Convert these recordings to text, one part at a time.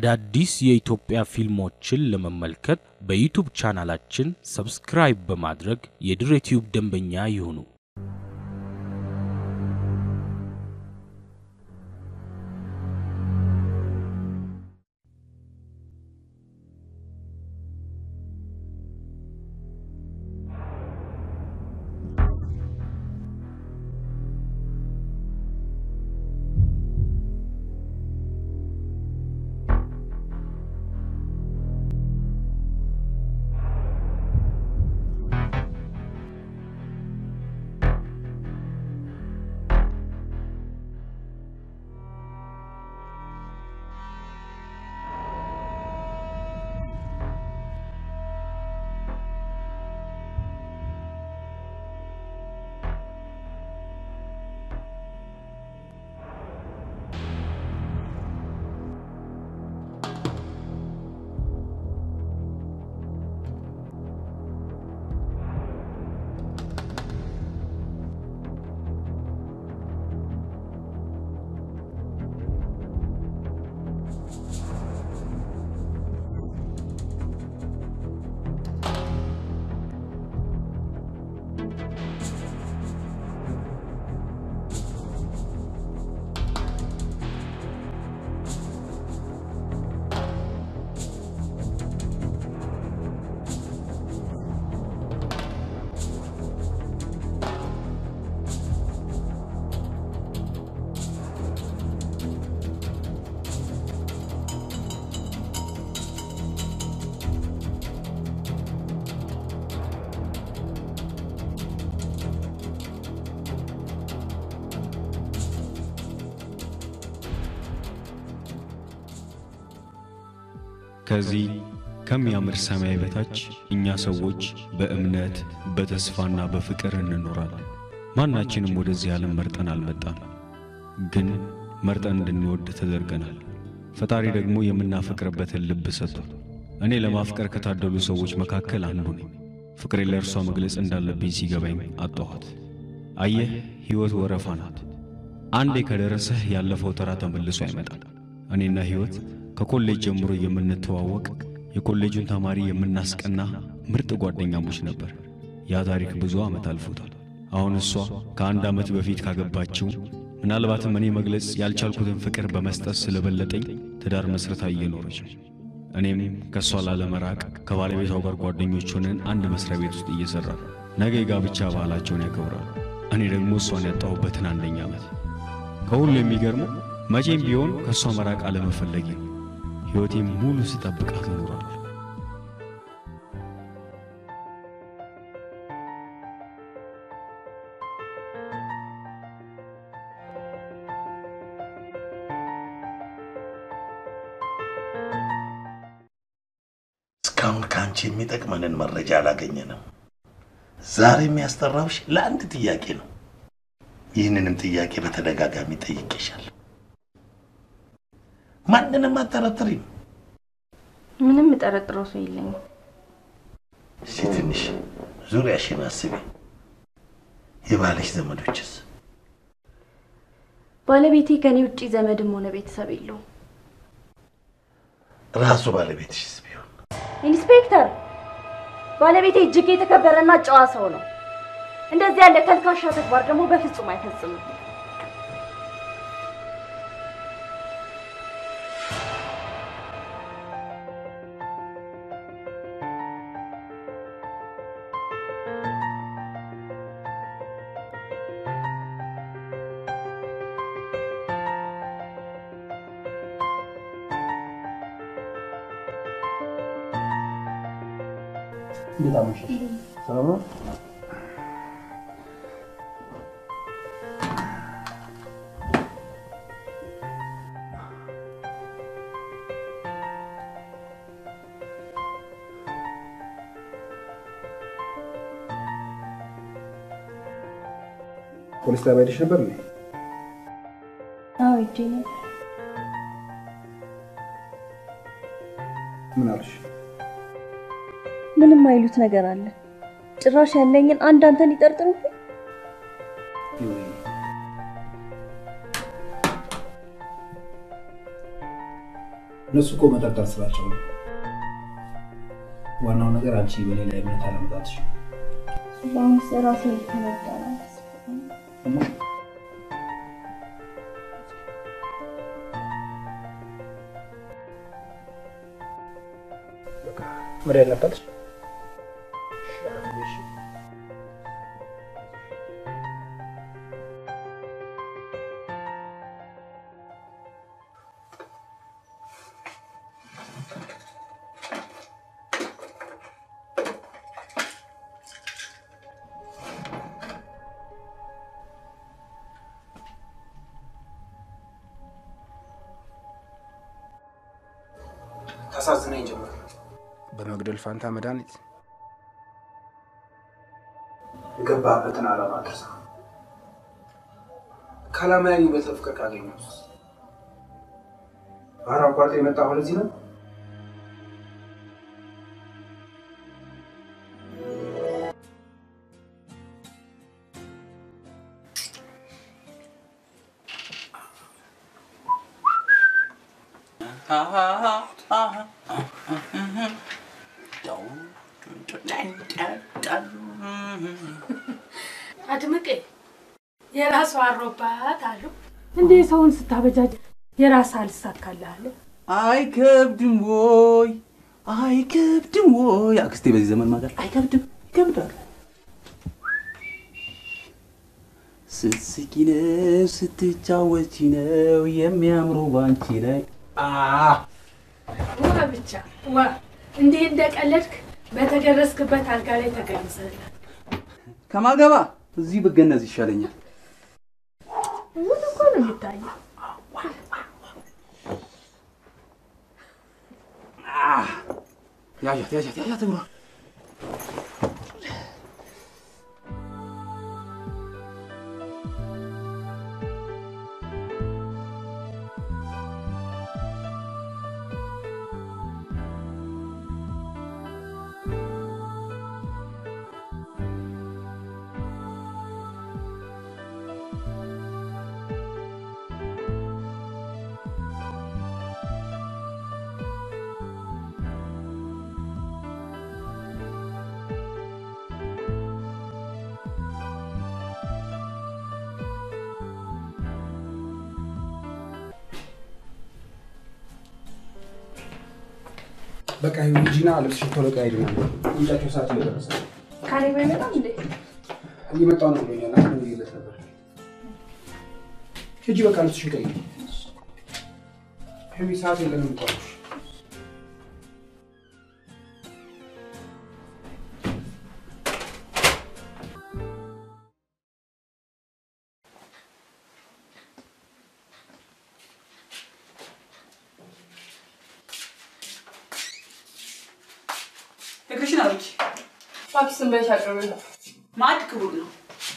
አዳዲስ የኢትዮጵያ ፊልሞችን ለመመልከት በዩቱብ ቻናላችን ሰብስክራይብ በማድረግ የድሬ ቲዩብ ደንበኛ ይሁኑ። ሰዎች በእምነት በተስፋና በፍቅር እንኖራለን። ማናችንም ወደዚህ ዓለም መርጠን አልመጣም፣ ግን መርጠን እንድንወድ ተደርገናል። ፈጣሪ ደግሞ የምናፈቅርበትን ልብ ሰጥቷል። እኔ ለማፍቀር ከታደሉ ሰዎች መካከል አንዱ ነኝ። ፍቅሬን ለእርሷ መግለጽ እንዳለብኝ ሲገባኝ አጣኋት። አየህ፣ ሕይወት ወረፋ ናት። አንዴ ከደረሰህ ያለፈው ተራ ተመልሶ አይመጣም። እኔና ሕይወት ከኮሌጅ ጀምሮ የምንተዋወቅ የኮሌጁን ተማሪ የምናስቀና ምርጥ ጓደኛሞች ነበር። ያ ታሪክ ብዙ ዓመት አልፎታል። አሁን እሷ ከአንድ ዓመት በፊት ካገባችው ምናልባትም እኔ መግለጽ ያልቻልኩትን ፍቅር በመስጠት ስለበለጠኝ ትዳር መስረታ እየኖረች ነው። እኔም ከእሷ ላለመራቅ ከባለቤቷ ጋር ጓደኞች ሆነን አንድ መስሪያ ቤት ውስጥ እየሠራ ነገ የጋብቻ ባህላቸውን ያከብራሉ። እኔ ደግሞ እሷን ያጣሁበትን አንደኛ ዓመት። ከሁሉ የሚገርመው መቼም ቢሆን ከእሷ መራቅ አለመፈለጊ ነው። ሕይወቴም ሙሉ ስጠብቃት እኖራለሁ። የሚጠቅመንን መረጃ አላገኘንም። ዛሬ የሚያስጠራውሽ ለአንድ ጥያቄ ነው። ይህንንም ጥያቄ በተደጋጋሚ ጠይቄሻለሁ። ማንንም አጠራጥሪም። ምንም የምጠረጥረው ሰው የለኝም። እስቲ ትንሽ ዙሪያሽን አስቢ። የባለሽ ዘመዶችስ? ባለቤቴ ከኔ ውጪ ዘመድም ሆነ ቤተሰብ የለውም። ራሱ ባለቤትሽስ? inspector፣ ባለቤቴ እጅግ የተከበረና ጨዋ ሰው ነው። እንደዚህ ያለ ተልካሻ ተግባር ደግሞ በፍጹም አይፈጽምም። እንዴት አመሸሽ? ሰላም ነው? ፖሊስ ጣቢያ ሄደሽ አይሉት ነገር አለ። ጭራሽ ያለኝን አንድ አንተን ይጠርጥሩብኝ። እነሱ እኮ መጠርጠር ስራቸው ነው። ዋናው ነገር አንቺ በሌላ እምነት አለመጣትሽ ነው። ለአሁንስ ራሴ ተመጣላ ወደ ያለበት ታሳዝነኝ ጀመር። በመግደል ፋንታ መድኃኒት የገባበትን ዓላማ ድርሳ ከዓላማ የሚበልጥ ፍቅር ካገኘሁስ ባህር አቋርጦ የመጣ እዚህ ነው። አሮባት አሉ እንዴ ሰውን ስታበጃጅ የራስ አልሳካልህ አለ። አይከብድም ወይ አይከብድም ወይ አክስቴ፣ በዚህ ዘመን ማገር አይከብድም፣ ይከብዳል። ስትስቂ ነው ስትጫወቺ ነው የሚያምሩ ባንቺ ላይ ዋ ብቻ ዋ እንዲህ እንደቀለድክ በተገረዝክበት አልጋ ላይ ተገንዘላል። ከማገባ እዚህ ብገነዝ ይሻለኛል። 点下去点下去点下去 ሂጂና ልብስሽን ቶሎ ቀያይሪና ውጫቸው ሰዓት እየደረሰ ነው። ካሌ አይመጣም እንዴ? እየመጣሁ ነው ብሎኛል። አሁን ነበር። ሂጂ በቃ ልብስሽን ቀይሪ። ሄሚ ሰዓት የለንም እኮ 25 harfi. Mart kıvırdı.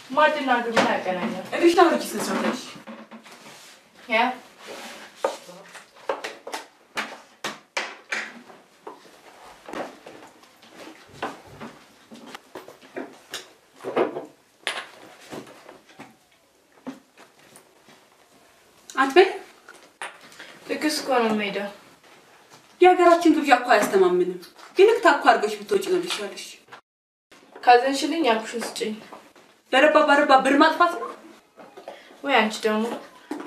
Mart'ın harfi bir harfi yani. E üç tane ikisini söylemiş. Ya. Atmayın. 9 konumuydu. Ya garaçın duracak koyastamam benim. Yine tak kargoş bir tocuğuna bir şey alışıyor. ካዘንሽልኝ ያልኩሽን ስጭኝ። በረባ በረባ ብር ማጥፋት ነው። ወይ አንቺ ደግሞ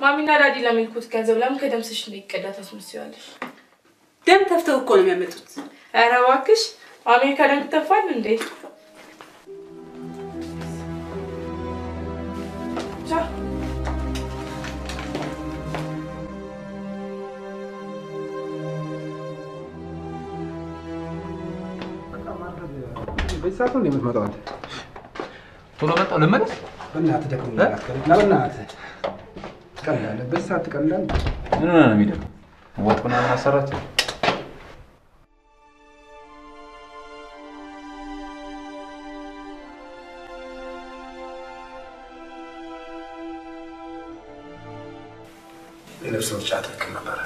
ማሚና ዳዲ ለሚልኩት ገንዘብ ለምን ከደምስሽ እንዲቀዳ ታስመስያለሽ? ደም ተፍተው እኮ ነው የሚያመጡት። ኧረ እባክሽ አሜሪካ ደም ትተፋል እንዴ? ሰዓት ነው የምትመጣው አንተ? ቶሎ መጣሁ ልመለስ። በእናትህ ደክሞኛል። በእናትህ ትቀልዳለህ። በዚህ ሰዓት ትቀልዳለህ። ምን ሆነ ነው የሚደክመው? ወጥ ምናምን አሰራቸው። የልብስ ምርጫ ትክክል ነበረ።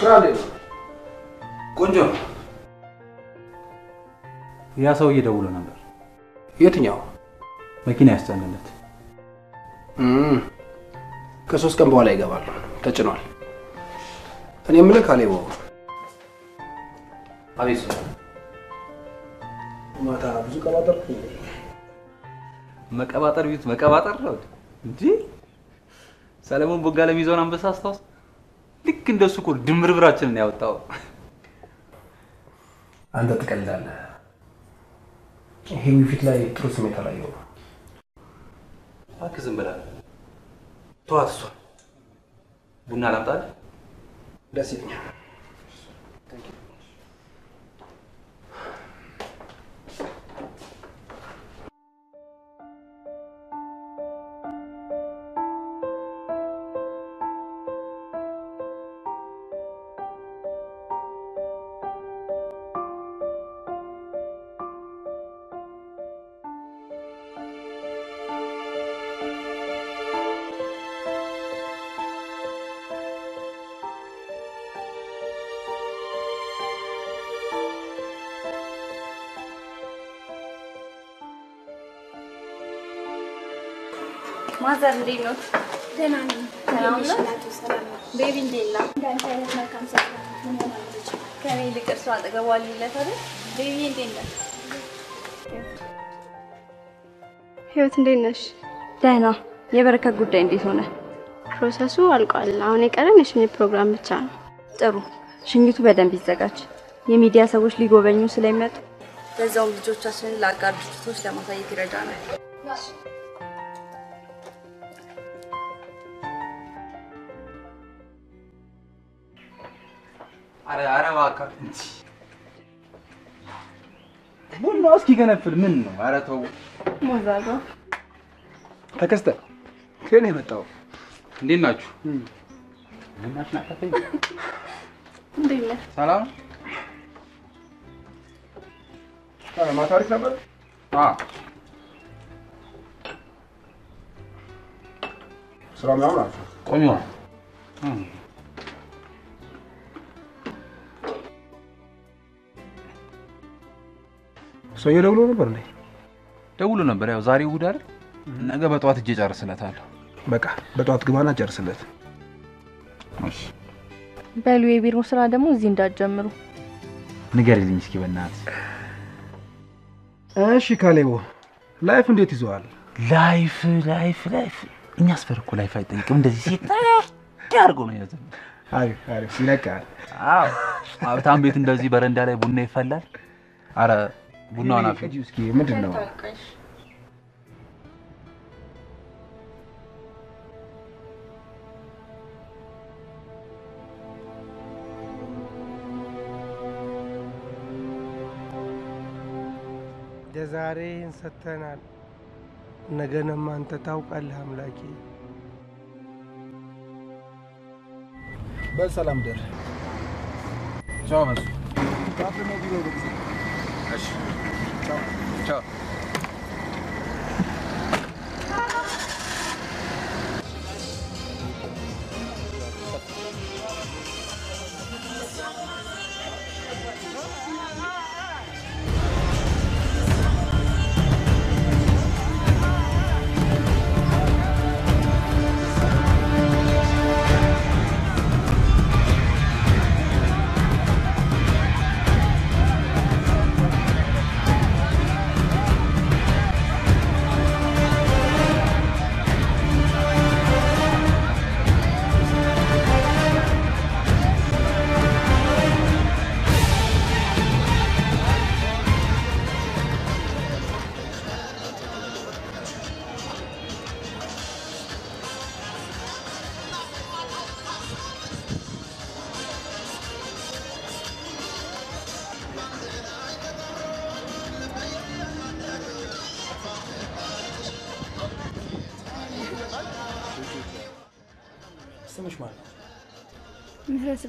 ስራ እንዴት ነው? ቆንጆ ነው። ያ ሰውዬ ደውሎ ነበር። የትኛው መኪና ያስጫንለት። ከሶስት ቀን በኋላ ይገባሉ። ተጭኗል። እኔ የምልህ ካሌቦ አቤት ማታ ብዙ ቀባጠርኩ። መቀባጠር ቢት መቀባጠር ነው እንጂ ሰለሞን ቦጋለ የሚይዘውን አንበሳ አስታውስ። ልክ እንደሱ እኮ ድምርብራችንን ያወጣው። አንተ ትቀልዳለህ። ይሄ ፊት ላይ ጥሩ ስሜት አላየሁም። እባክህ ዝም ብለህ ተዋት። እሷ ቡና ላምጣልህ? ደስ ይለኛል። mother እንዴት ነው? ደህና ነኝ። baby እንዴት ነው? እንዳንተ አይነት መልካም ሰው ምን ሆናለች? ከኔ ይልቅ እርሷ አጠገቧ አይደል? baby እንዴት ነህ? ህይወት እንዴት ነሽ? ደህና። የበረከት ጉዳይ እንዴት ሆነ? process ኡ አልቋል። አሁን የቀረን የሽኝት ፕሮግራም ብቻ ነው። ጥሩ። ሽኝቱ በደንብ ይዘጋጅ። የሚዲያ ሰዎች ሊጎበኙ ስለሚመጡ በዛውም ልጆቻችንን ለአጋር ድርጅቶች ለማሳየት ይረዳናል። እባክህ እንጂ። ቡናው እስኪገነፍል ምን ነው? ኧረ ተው። ሞዛዛ ተከስተ። ከኔ የመጣው እንዴት ናችሁ? ሰላም። ማታ አሪፍ ነበር። አዎ ስራው ምናምን አሪፍ ሰውዬው ደውሎ ነበር እንዴ? ደውሎ ነበር። ያው ዛሬ እሑድ አይደል? ነገ በጠዋት እጄ ጨርስለታለሁ። በቃ በጠዋት ግባና ጨርስለት። እሺ በሉ የቢሮ ስራ ደግሞ እዚህ እንዳትጀምሩ። ንገሪልኝ እስኪ በእናትህ። እሺ ካሌቦ፣ life እንዴት ይዘዋል? life life life እኛ ሰፈር እኮ life አይጠይቅም። እንደዚህ set አድርጎ ነው የያዘን። አሪፍ አሪፍ ይነቃል። አዎ ሀብታም ቤት እንደዚህ በረንዳ ላይ ቡና ይፈላል። አረ ቡናውን አፍ ቅጂው እስኪ? ምንድን ነው? ለዛሬን ሰጥተናል፣ ነገንም አንተ ታውቃለህ አምላኬ። በል ሰላም ደር። ቻው መሱ። ነው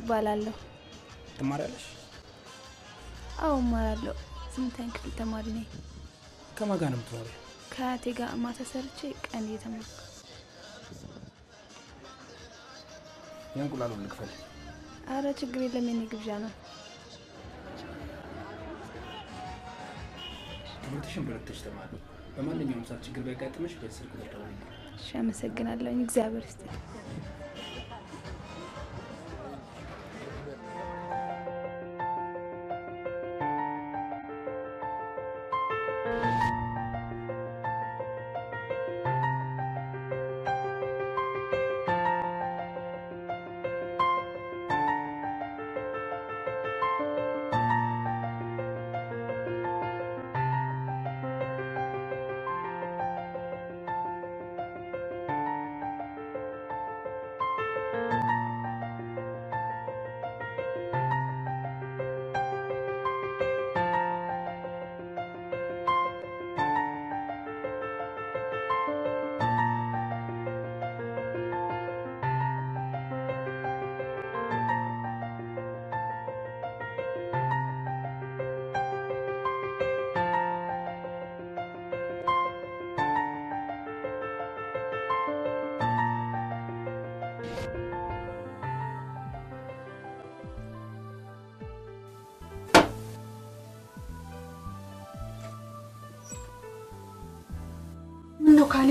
እባላለሁ። ትማሪያለሽ? አዎ እማራለሁ። ስምንተኛ ክፍል ተማሪ ነኝ። ከማን ጋር ነው የምትኖሪው? ከአያቴ ጋር ማታ ሰርቼ ቀን እየተማርኩ የእንቁላሉን ልክፈል። አረ ችግር የለም የኔ ግብዣ ነው። ትምህርትሽን በርትተሽ ተማሪ። በማንኛውም ሰዓት ችግር ቢያጋጥምሽ በዚህ ስልክ ቁጥር ደውዪልኝ። እሺ አመሰግናለሁ። እግዚአብሔር ይስጥልኝ።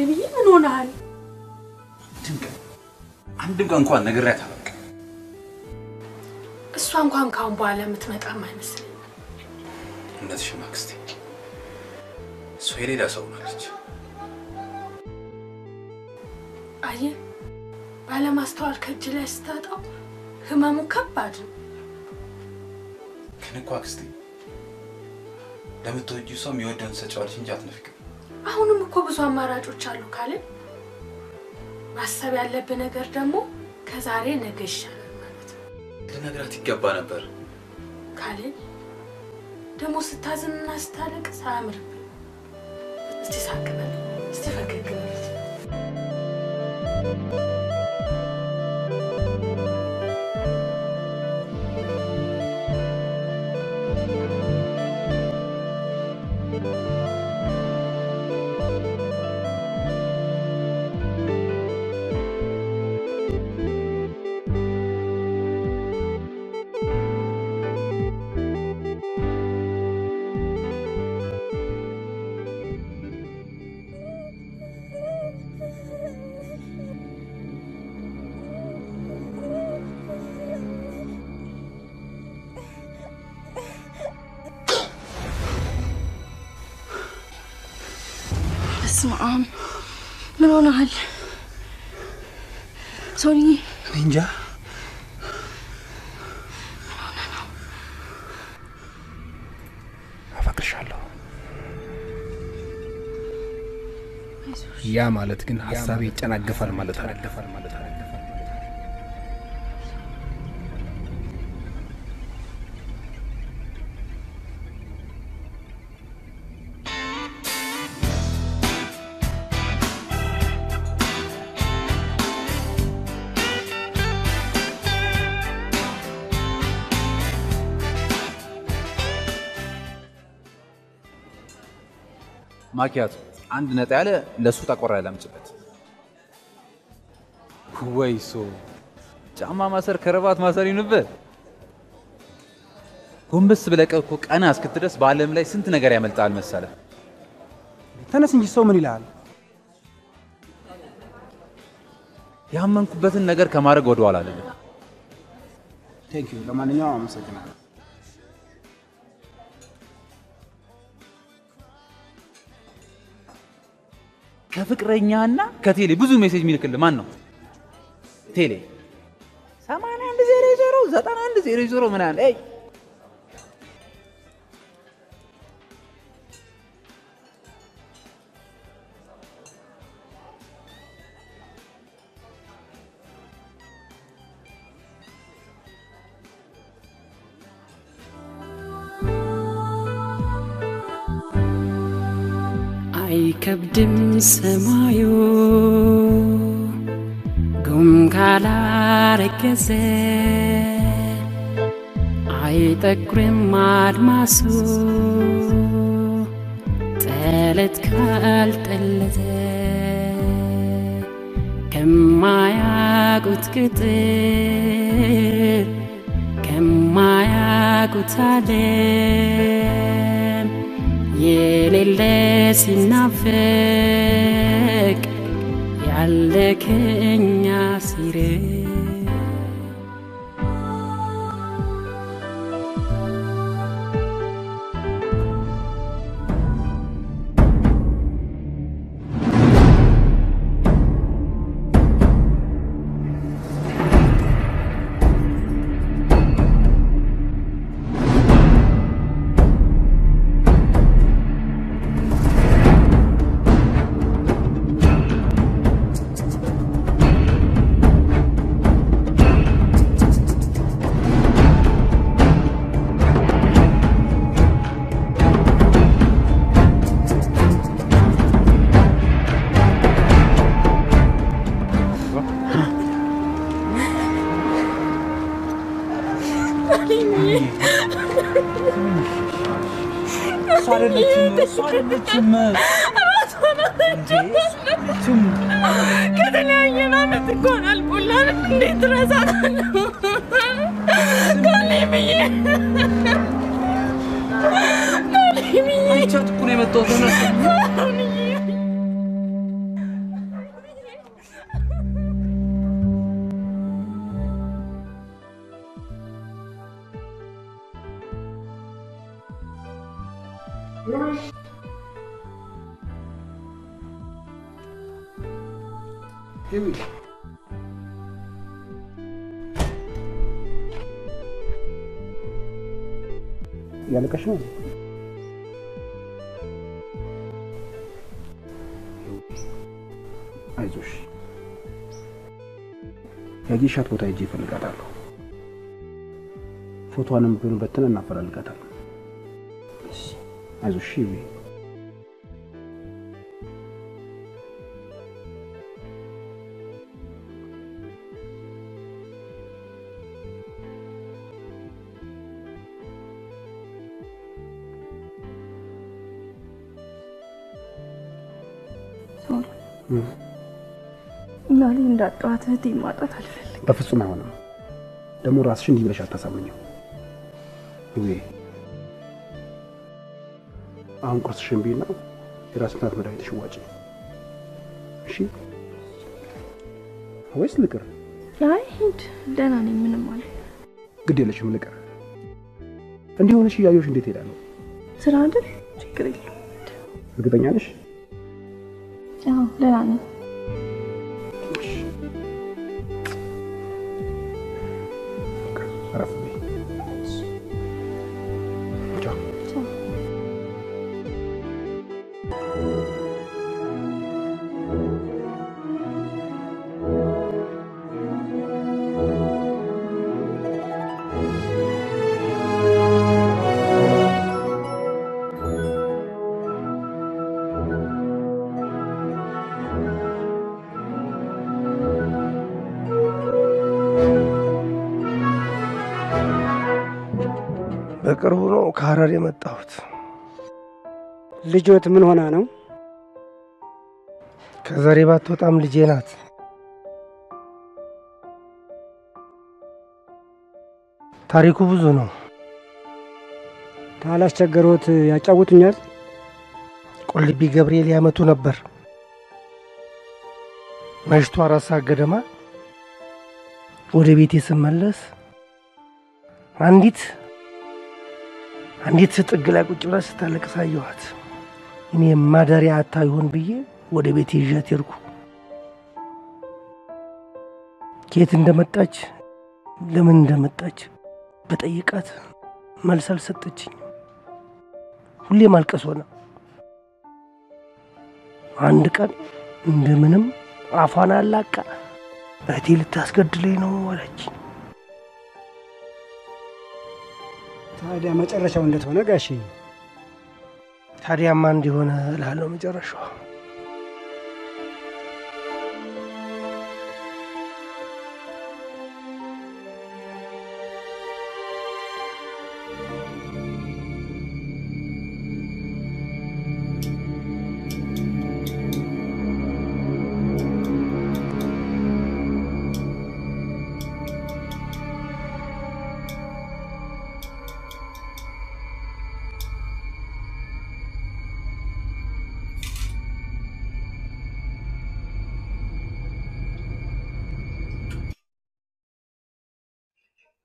ምነው ካሌብዬ ምን ሆነሃል? አንድም ቀን እንኳን ነግሬያት አላውቅም። እሷ እንኳን ካሁን በኋላ የምትመጣም አይመስለኝ። እውነትሽን አክስቴ፣ እሷ የሌላ ሰው ናለች። አየህ፣ ባለማስተዋል ከእጅ ላይ ስታጣው ህመሙ ከባድ ነው። ግን እኮ አክስቴ ለምትወጂው ሰው የሚወደውን ሰጫዋለች እንጂ አትነፍቅም። አሁንም እኮ ብዙ አማራጮች አሉ ካልን ማሰብ ያለብህ ነገር ደግሞ ከዛሬ ነገ ይሻላል ማለት ነው ልነግራት ይገባ ነበር። ካልን ደግሞ ስታዝንና ስታለቅስ አያምርብን። እስቲ ሳቅ በል፣ እስቲ ፈገግ ያ ማለት ግን ሀሳቤ ይጨናገፋል ማለት ነው። ማኪያቱ አንድ ነጣ ያለ ለሱ ጠቆር ያለ አምጪበት። ወይ ሰው ጫማ ማሰር ከረባት ማሰር ይሁንበት። ጎንበስ ብለህ እኮ ቀና እስክትደርስ በዓለም ላይ ስንት ነገር ያመልጣል መሰለ። ተነስ እንጂ ሰው ምን ይልሃል? ያመንኩበትን ነገር ከማድረግ ወደኋላ thank you። ለማንኛውም አመሰግናለሁ። ከፍቅረኛና ከቴሌ ብዙ message የሚልክልህ ማን ነው? ቴሌ ሰማንያ አንድ ዜሮ ዜሮ ዘጠና አንድ ዜሮ ዜሮ ምናምን ሰማዩ ጉም ካላረገዘ አይጠቁርም አድማሱ። ጠለት ካልጠለዘ ከማያቁት ቅጥር ከማያቁት ዓለም የሌለ ሲናፈቅ ያለ ከኛ ያየሻት ቦታ ሄጄ እፈልጋታለሁ። ፎቶዋንም ቢሆን በትን እናፈላልጋታለን። አይዞሽ እና እኔ እንዳጣኋት እህቴ ማጣት አልፈልግም። በፍጹም አይሆንም። ደግሞ ራስሽ እንዲህ ብለሽ አታሳምኝው። ጊዜ አሁን ቁርስሽን ቢና የራስ ምታት መድኃኒትሽ ዋጪ። እሺ ወይስ ልቅር? አይ ሂድ፣ ደህና ነኝ፣ ምንም አለ ግድ የለሽም ልቅር። እንዲህ ሆነሽ እያየሁሽ እንዴት ሄዳለሁ? ስራ አይደል? ችግር የለም። እርግጠኛ ነሽ? አዎ ደህና ነኝ። ነው ከሀረር የመጣሁት። ልጆት ምን ሆና ነው? ከዘሬ ባትወጣም ልጄ ናት። ታሪኩ ብዙ ነው። ካላስቸገሮት ያጫውቱኛል? ቁልቢ ገብርኤል ያመቱ ነበር። መሽቶ አራት ሰዓት ገደማ ወደ ቤቴ ስመለስ አንዲት አንዲት ጥግ ላይ ቁጭ ብላ ስታለቅስ አየኋት። እኔ ማደሪያ አታ ይሆን ብዬ ወደ ቤቴ ይዣት ሄድኩ። ከየት እንደመጣች ለምን እንደመጣች በጠይቃት መልስ አልሰጠችኝ። ሁሌ ማልቀስ ሆነ። አንድ ቀን እንደምንም አፏን አላቃ እህቴ ልታስገድለኝ ነው አለች። ታዲያ መጨረሻው እንዴት ሆነ ጋሼ? ታዲያማ እንዲሆነ እላለሁ መጨረሻው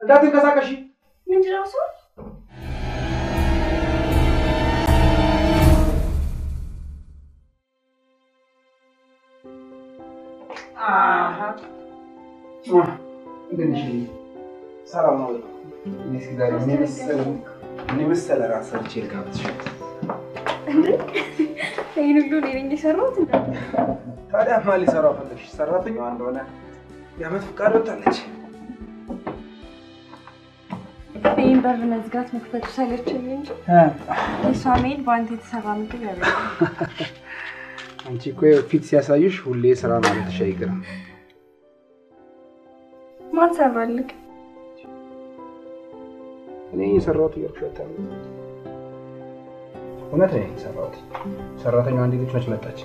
እንዳትንቀሳቀሺ። ምንድን ነው እሱ? እንዴት ነሽ? ሰላም ነው ወይ? እኔ እስኪ ዛሬ ምን የመሰለ ምን የመሰለ ራት ሰርቼ ልጋብዝሽ። እንዴ ይህን ሁሉ እኔ ነኝ የሰራሁት? እንደ ታዲያ ማን ሊሰራው ፈለግሽ? ሰራተኛዋ እንደሆነ የዓመት ፍቃድ ወጣለች። በር መዝጋት መክፈቱ ሰለቸኝ እንጂ የእሷ መሄድ በአንተ የተሰራ ምግብ ያበላል። አንቺ እኮ ፊት ሲያሳዩሽ ሁሌ ስራ ማለትሽ አይቀርም። ማን ሰራልክ? እኔ የሰራሁት እያልኩሽ? እውነት ነው የሰራሁት። ሰራተኛዋ ልጅ መች መጣች?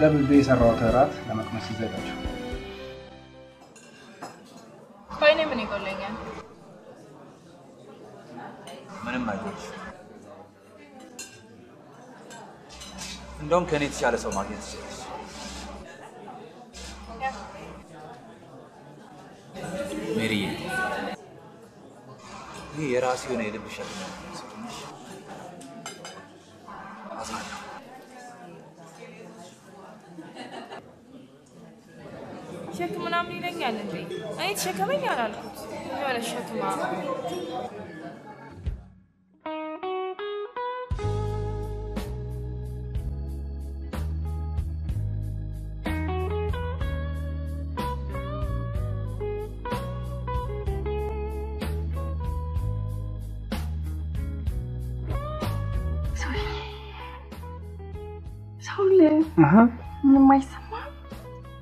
ተለብቤ የሰራሁት እራት ለመቅመስ ሲዘጋጅ በአይኔ ምን ይጎለኛል? ምንም አይጎልሽ። እንደውም ከእኔ የተሻለ ሰው ማግኘት ትችላለች። ሜሪዬ፣ ይህ የራሴ የሆነ የልብ ሸክም ነው። አዝናለሁ። ሸክም ይለኛል እንዴ? እኔ ተሸከመኝ አላልኩት። የሆነ ሸክማ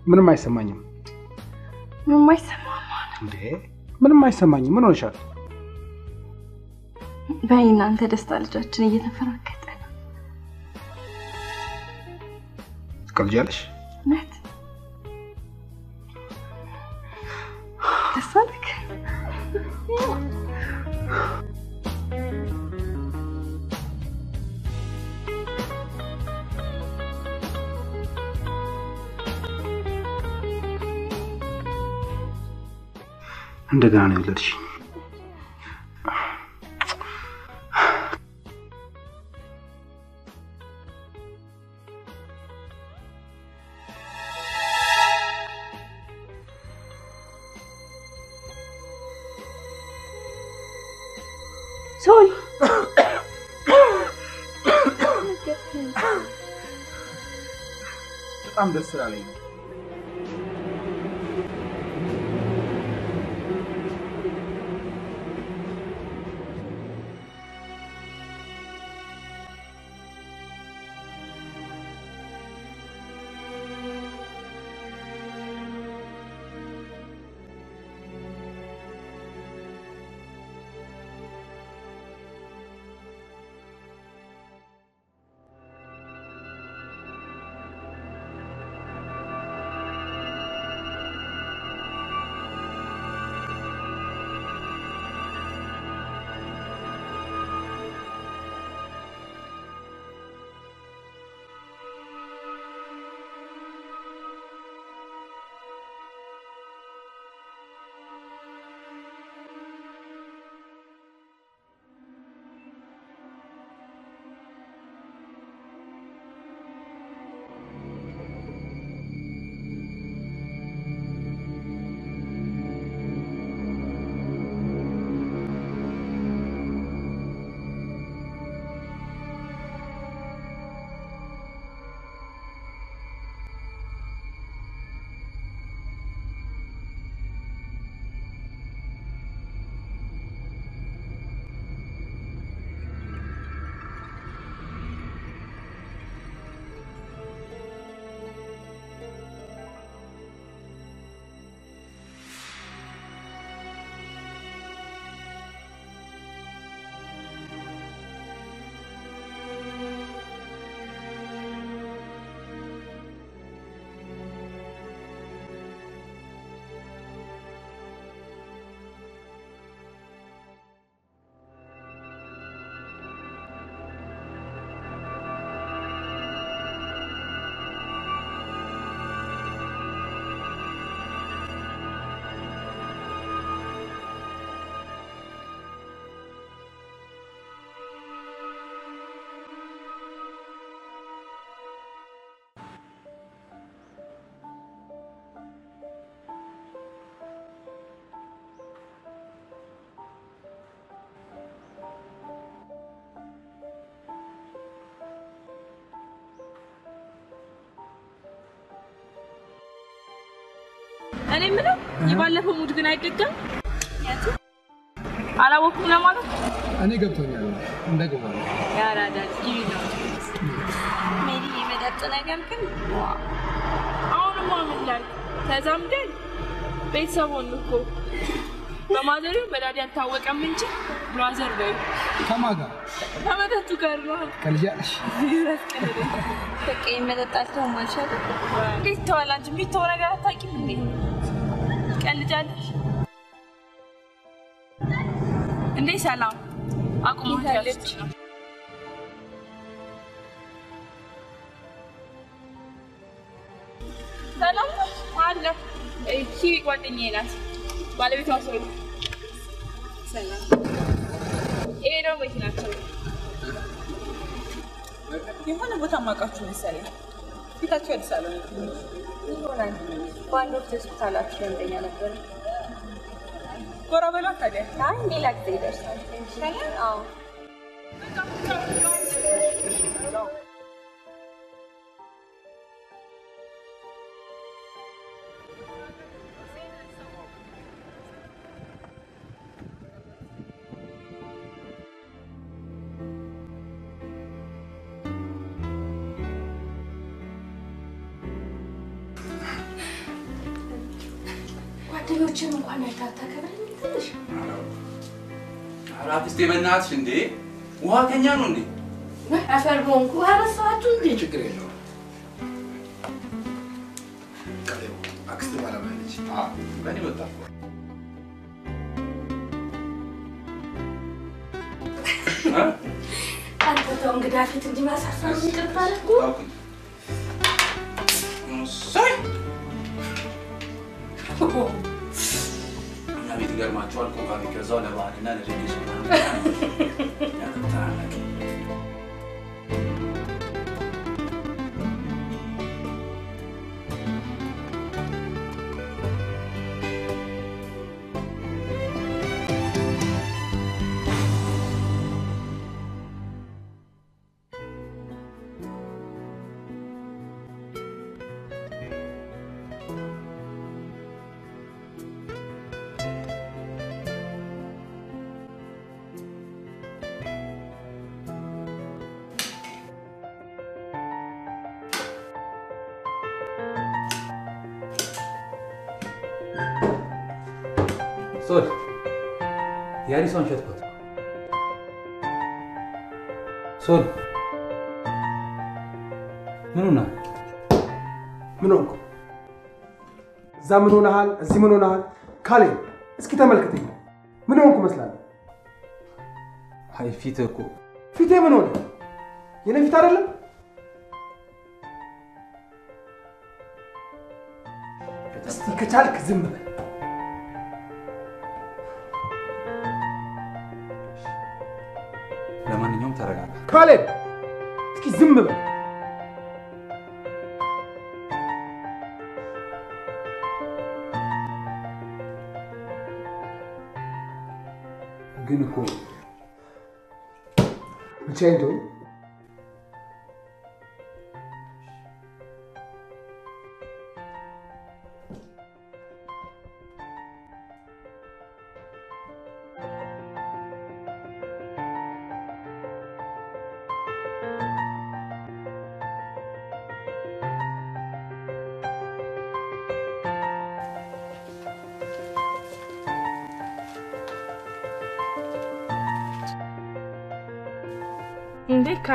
ምንም አይሰማኝም። ምንም አይሰማም። እንዴ ምንም አይሰማኝም። ምን ሆነሻል? በእናንተ ደስታ ልጃችን እየተፈራገጠ ነው። ትቀልጃለሽ? እውነት እንደገና ነው የወለድሽ። በጣም ደስ ስላለኝ እኔ የምለው የባለፈው ሙድ ግን አይደገም። አላወኩም ለማለት እኔ ገብቶኛል። ጊቢ ነው ሜሪ የመጠጥ ነገር ግን! አሁንማ ምን ላይ ተዛምደን ቤተሰብ ሆን እኮ በማዘሪው በዳዲ አልታወቀም እንጂ ብራዘር በዩ ከማን ጋር? ከመጠጡ ጋር ነው። ከልጅ ያለሽ በቃ የመጠጣት ነው ማልሻለ እንዴት ተዋል አንቺ የሚተው ነገር አታውቂም እንዴ? ቀልጃለሽ እንዴ? ሰላም ነው ሰላም አለ እቺ ጓደኛዬ ናት። ባለቤቷ ሰው ሰላም። ይሄ ደግሞ መኪናቸው የሆነ ቦታ ማውቃችሁ መሰለኝ። አዲስ አበባ ይሆናል። በአንድ ወቅት ሆስፒታላችሁ ለምደኛ ነበር። ጎራ በሏ ታዲያ። አይ ሌላ ጊዜ ይደርሳል። አዎ ጓደኞችን እንኳን አይታት ታከብረኝ ትንሽ አክስቴ በእናትሽ እንዴ ውሃ ከኛ ነው እንዴ? አፈር በሆንኩ ረሳችሁ እንዴ? ችግር የለውም። አክስቴ ባለሙያ ነች። በእኔ ወጣ አንተ ተው እንግዳ ፊት እንዲማሳፈር ይቀባል እኮ እኛ ቤት ይገርማቸዋል። ኮካ የሚገዛው ለበዓልና ለድግስ ምናምን ያከብታል። ሶል የአሪሷን ሸጥኳት። ሶል ምን ሆና ምን ሆንኩ? እዛ ምን ሆነሃል? እዚህ ምን ሆነሃል? ካሌ እስኪ ተመልክተኝ። ምን ሆንኩ እመስላለሁ? አይ ፊት እኮ ፊቴ ምን ሆነ? የኔ ፊት አይደለም? እስቲ ከቻልክ ዝም በል። ካሌብ እስኪ ዝም በል። ግን እኮ ብቻዬን ተወኝ።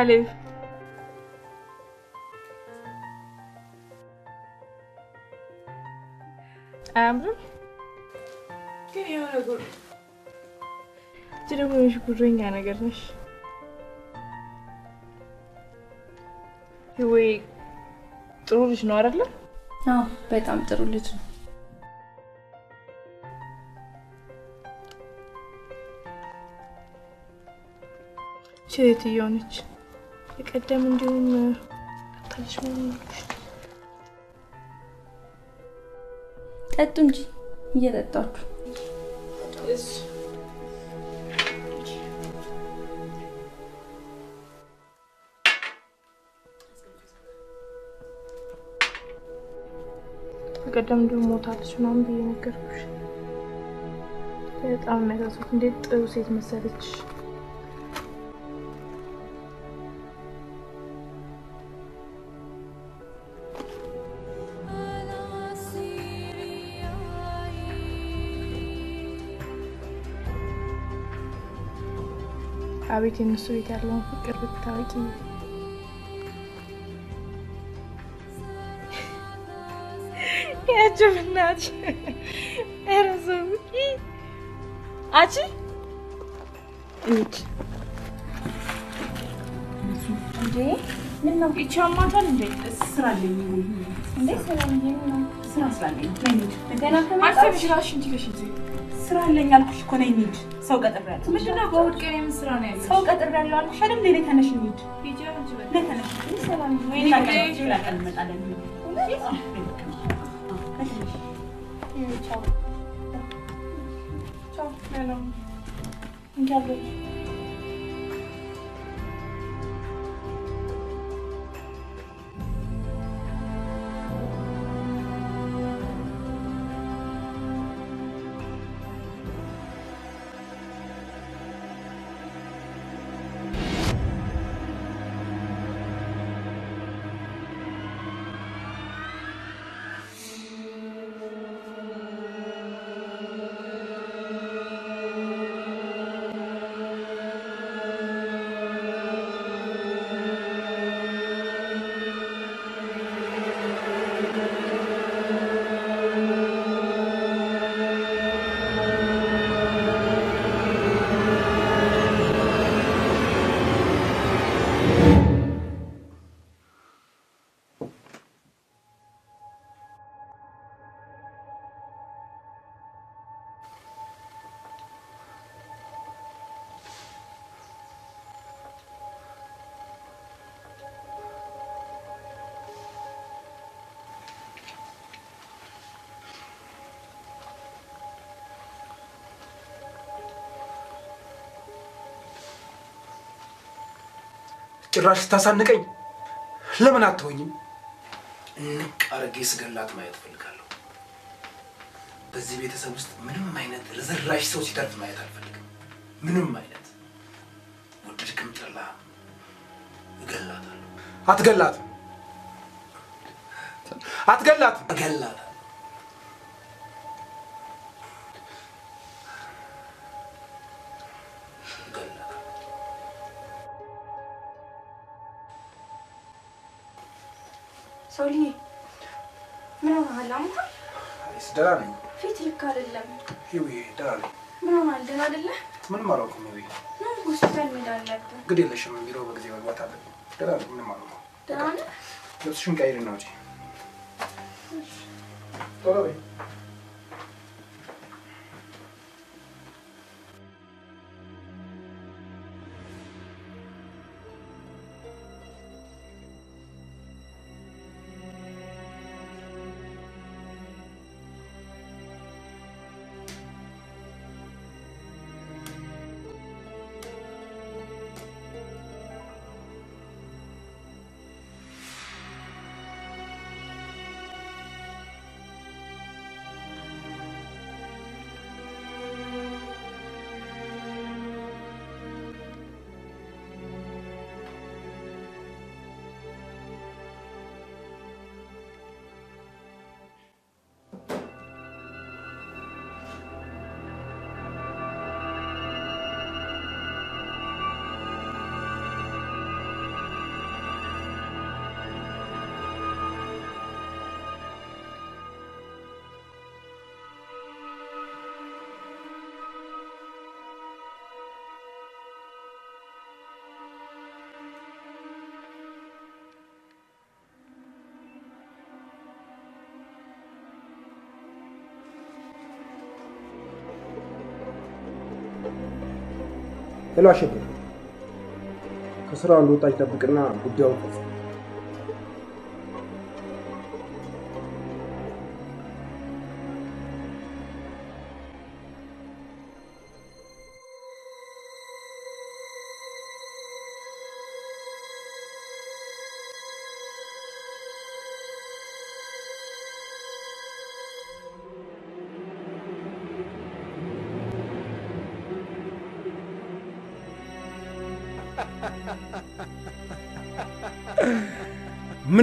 ካሌብ አያምርም? ግን የሆነ ጉር እጅ ደግሞ የሆንሽ ጉረኛ ነገር ነሽ ወይ? ጥሩ ልጅ ነው አይደለ? አዎ በጣም ጥሩ ልጅ ነው። ሴትዮ ነች። የቀደም እንዲሁም ታለሽ ጠጡ እንጂ እየጠጣችሁ ቀደም እንዲሁም ሞታለች ምናምን ብዬ ነገርኩሽ። በጣም የሚያሳዝኑት እንዴት ጥሩ ሴት መሰለች። Abi tiene su guitarra que estaba aquí. Gerçi ben de acı. Erasım. Acı? Evet. Şimdi ne nok içemeden önce sıralayayım. Ne sıralayayım? Sıra sıralayayım. Ben de. Ben de. Ben de. Ben de. Ben de. Ben de. Ben de. Ben de. Ben de. ስራ አለኝ አልኩሽ እኮ ነይ እንሂድ። ሰው ቀጥሬያለሁ። ምንድን ነው በእሑድ ቀን የምን ስራ ነው ያለሽ? ሰው ቀጥሬያለሁ አልኩሽ አይደል? ነይ ተነሽ እንሂድ። ቻው ቻው። ጭራሽ ስታሳንቀኝ ለምን አትሆኝም? እንቅ አርጌ ስገላት ማየት እፈልጋለሁ። በዚህ ቤተሰብ ውስጥ ምንም አይነት ርዝራሽ ሰው ሲተርፍ ማየት አልፈልግም። ምንም አይነት ወደድክም ጠላ እገላታለሁ። አትገላትም፣ አትገላትም፣ እገላታለሁ ደህና ነኝ። ፊት ልክ አይደለም። ይው ደህና ነኝ። ምን ሆናል? ደህና አይደለህ? ምንም አላውቅም። ይው ምን ሆስፒታል መሄድ አለብህ። ግድ የለሽም። ቢሮ በጊዜ መግባት አለብኝ። ደህና ነኝ። ምንም አላውቅም። ደህና ነህ? ልብስሽን ቀይሪና ውጪ ሄሎ አሸገ ከስራ እንደወጣች ጠብቅና ጉዳዩን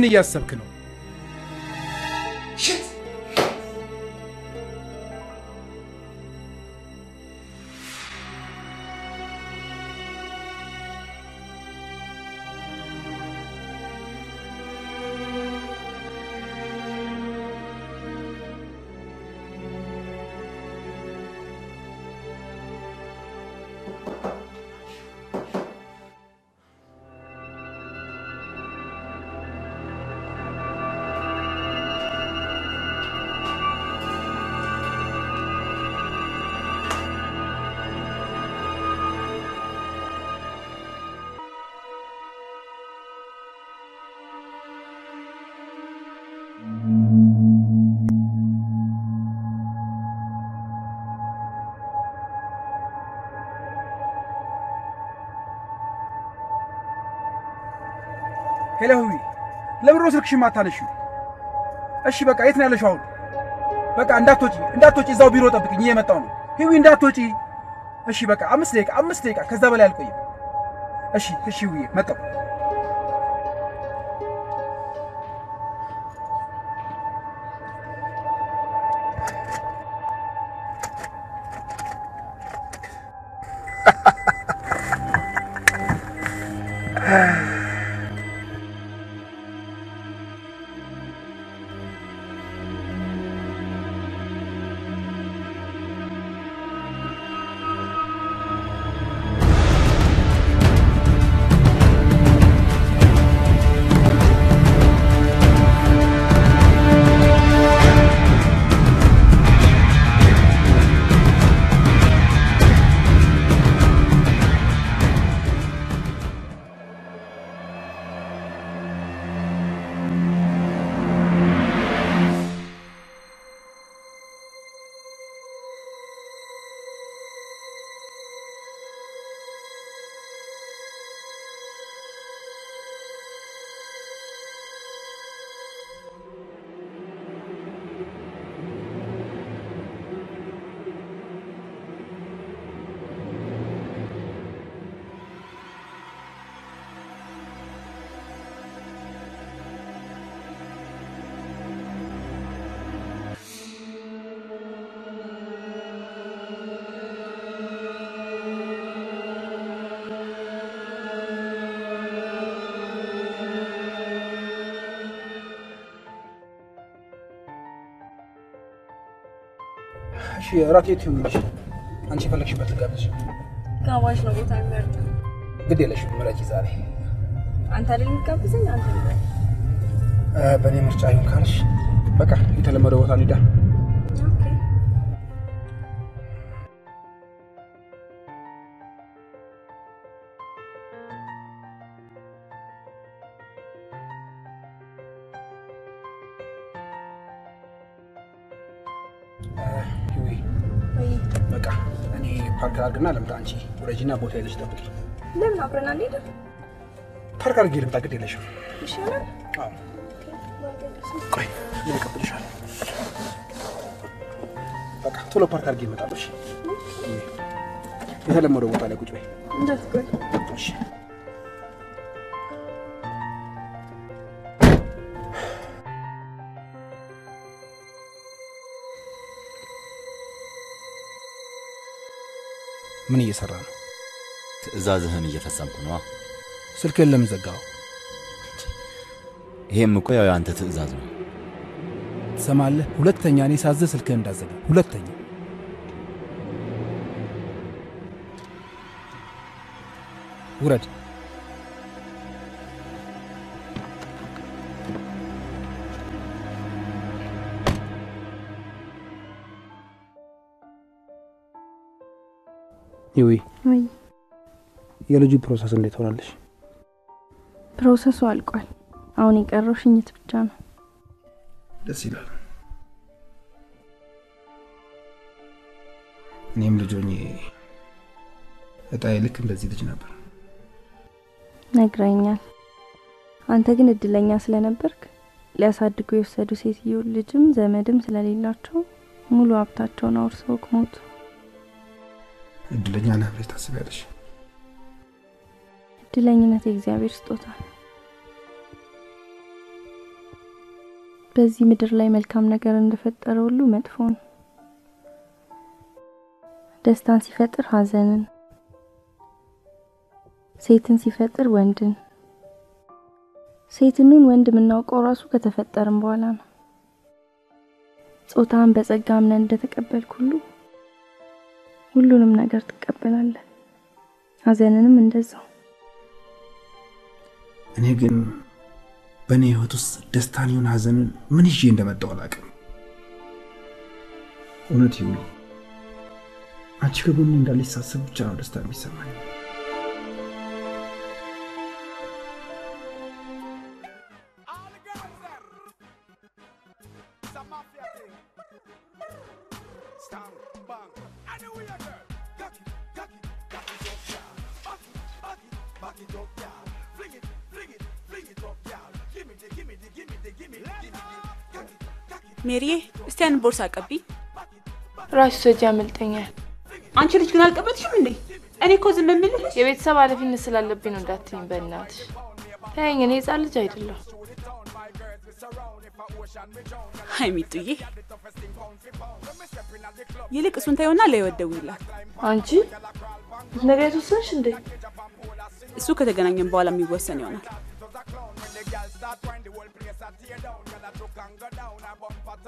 እያሰብክ ነው? ሄሎ ለምንድን ነው ስልክሽን ማታነሺው? እሺ በቃ የት ነው ያለሽው አሁን? በቃ እንዳትወጪ እንዳትወጪ፣ እዛው ቢሮ ጠብቅኝ፣ እየመጣሁ ነው። ህዊ እንዳትወጪ። እሺ በቃ አምስት ደቂቃ አምስት ደቂቃ፣ ከዛ በላይ አልቆይም። እሺ እሺ ህዊ፣ መጣሁ። እሺ እራት የት ይሁንልሽ? አንቺ የፈለግሽበት ልጋብዝሽ። ጋባዥ ነው ቦታ የሚመርጥ ግድ የለሽም ምረጪ ዛሬ። አንተ አይደል የምትጋብዘኝ? አንተ በእኔ ምርጫ ይሁን ካልሽ በቃ የተለመደው ቦታ እንሂዳ። ውረጂና ቦታ ይዘሽ ጠብቂ። ለምን አብረን አንሄድም? ፓርክ አድርጌ ልምጣ። ግድ የለሽም። ይሻላል። ቆይ ምን በቃ ቶሎ ፓርክ አድርጌ እመጣለሁ። እሺ የተለመደው ቦታ ላይ ቁጭ በይ። እንዳትቆይ። እሺ ምን እየሰራ ነው? ትዕዛዝህን እየፈጸምኩ ነዋ። ስልክህን ለምን ዘጋው? ይሄም እኮ ያው የአንተ ትዕዛዝ ነው። ትሰማለህ? ሁለተኛ እኔ ሳዝህ ስልክህን እንዳዘጋ። ሁለተኛ ውረድ። ይዊ የልጁ process እንዴት ሆናለሽ? process ኡ አልቋል። አሁን የቀረው ሽኝት ብቻ ነው። ደስ ይላል። እኔም ልጅ ሆኜ እጣዬ ልክ እንደዚህ ልጅ ነበር። ነግረኸኛል። አንተ ግን እድለኛ ስለነበርክ ሊያሳድጉ የወሰዱ ሴትዮ ልጅም ዘመድም ስለሌላቸው ሙሉ ሀብታቸውን አውርሰውክ ሞቱ። እድለኛ ነህ ብለሽ ታስቢያለሽ? እድለኝነት የእግዚአብሔር ስጦታ ነው። በዚህ ምድር ላይ መልካም ነገር እንደፈጠረ ሁሉ መጥፎ ነው። ደስታን ሲፈጥር ሐዘንን፣ ሴትን ሲፈጥር ወንድን፣ ሴትኑን ወንድ የምናውቀው ራሱ ከተፈጠርን በኋላ ነው። ጾታን በጸጋ አምነን እንደተቀበልክ ሁሉ ሁሉንም ነገር ትቀበላለህ፣ ሐዘንንም እንደዛው። እኔ ግን በእኔ ህይወት ውስጥ ደስታን ይሁን ሐዘንን ምን ይዤ እንደመጣው አላውቅም። እውነት ይሁን አንቺ ከጎኔ እንዳለች ሳስብ ብቻ ነው ደስታ የሚሰማኝ። ሜሪዬ እስቲ ያን ቦርሳ አቀቢ። ራሱ ሰጂ ያመልጠኛል። አንቺ ልጅ ግን አልቀበልሽም እንዴ? እኔ እኮ ዝም የምልሽ የቤተሰብ ኃላፊነት ስላለብኝ ነው እንዳትኝ። በእናትሽ ተይኝ፣ እኔ ህፃን ልጅ አይደለሁ። አይ ሚጡዬ፣ ይልቅ እሱን ታየውና ለህይወት ደውይላት። አንቺ ነገ የተወሰንሽ እንዴ? እሱ ከተገናኘን በኋላ የሚወሰን ይሆናል።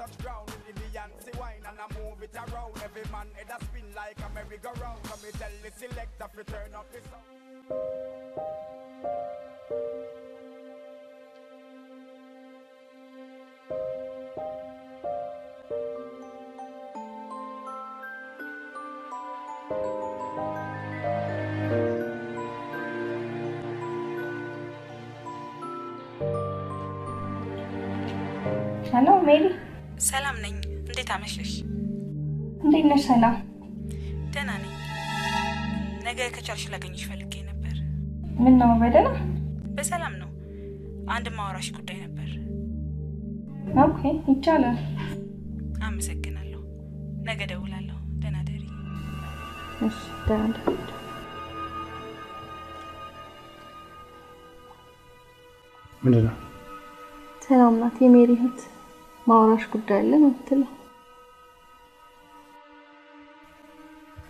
touch ground in the Yancy wine and I move it around. Every man head a spin like a merry-go-round. Me tell the selector turn up sound. Hello, Mary. ሰላም ነኝ። እንዴት አመሸሽ? እንዴት ነሽ? ሰላም ደህና ነኝ። ነገ ከቻልሽ ላገኝሽ ፈልጌ ነበር። ምን ነው በደህና? በሰላም ነው። አንድ የማወራሽ ጉዳይ ነበር። okay ይቻላል። አመሰግናለሁ። ነገ ደውላለሁ። ደህና ደሪ። እሺ ደህና ደህና ምንድን ነው? ሰላም ናት የሜሪ እህት። የማወራሽ ጉዳይ አለ ነው የምትለው።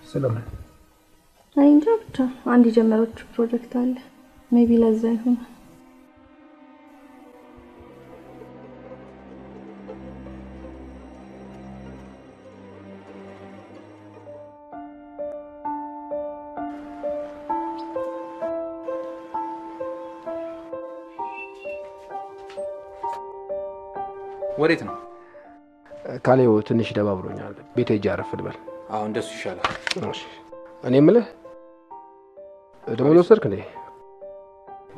ስለምን? እኔ እንጃ ብቻ አንድ የጀመረችው ፕሮጀክት አለ። maybe ለዛ ይሆን ወዴት ነው? ካሌው ትንሽ ደባብሎኛል። ቤት ሄጄ አረፍ ልበል። አዎ እንደሱ ይሻላል። እኔ የምልህ ደሞዝ ወሰድክ እንዴ?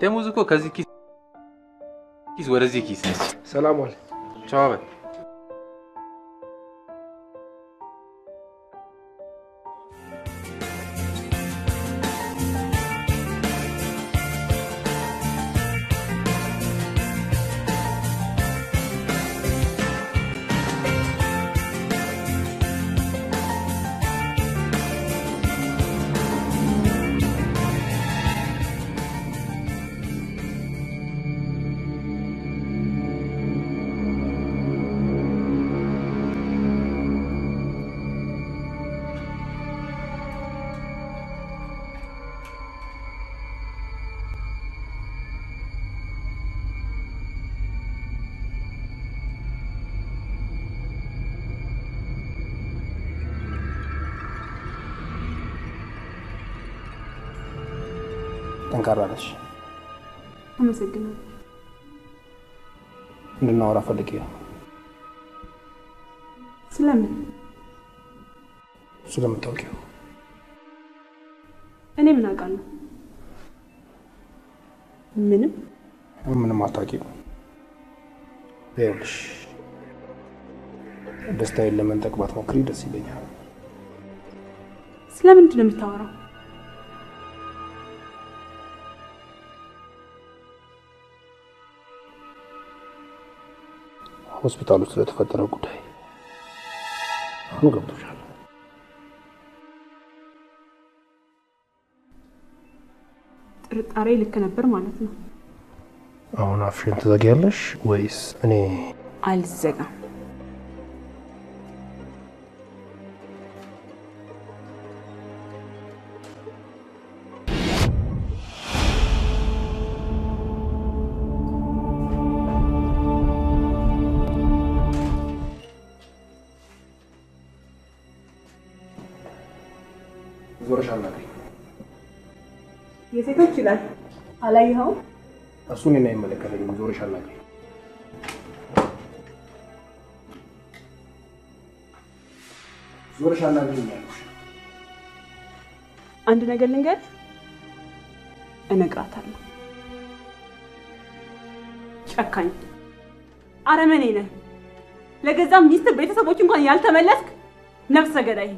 ደሞዝ እኮ ከዚህ ኪስ ኪስ ወደዚህ ኪስ ነች። ሰላም ዋል። ቻው በል። ባትሞክሪ ደስ ይለኛል። ስለምንድን ነው የምታወራው? ሆስፒታል ውስጥ ስለተፈጠረው ጉዳይ አሁን ገብቶሻል። ጥርጣሬ ጥርጣሬ ልክ ነበር ማለት ነው። አሁን አፍሽን ትዘጊያለሽ ወይስ እኔ አልዘጋም። አላየኸውም? እሱ እኔን አይመለከተኝም። ዞረሽ አናግሪኝ። ዞረሽ አናግሪኝ ያልኩሽ። አንድ ነገር ልንገር፣ እነግራታለሁ። ጨካኝ አረመኔ ነህ። ለገዛ ሚስት ቤተሰቦች እንኳን ያልተመለስክ ነፍሰ ገዳይ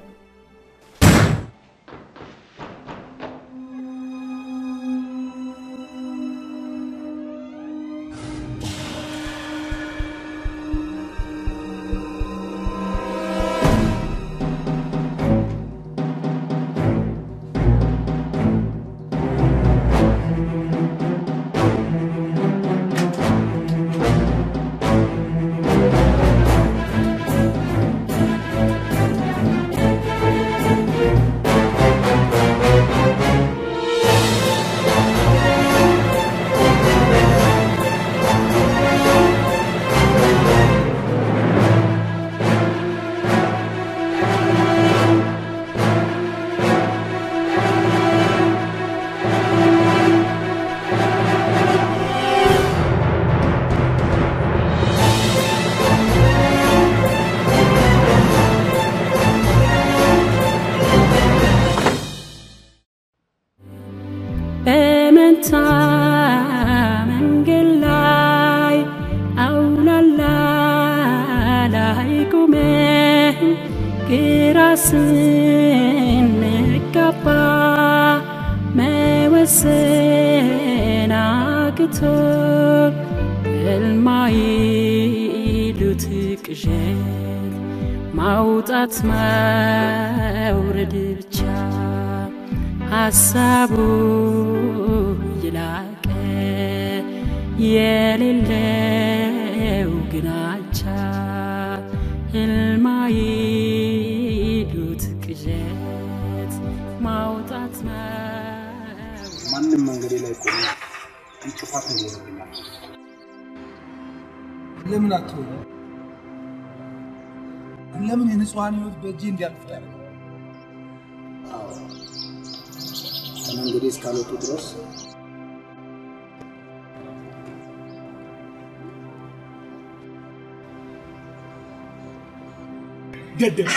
ገደል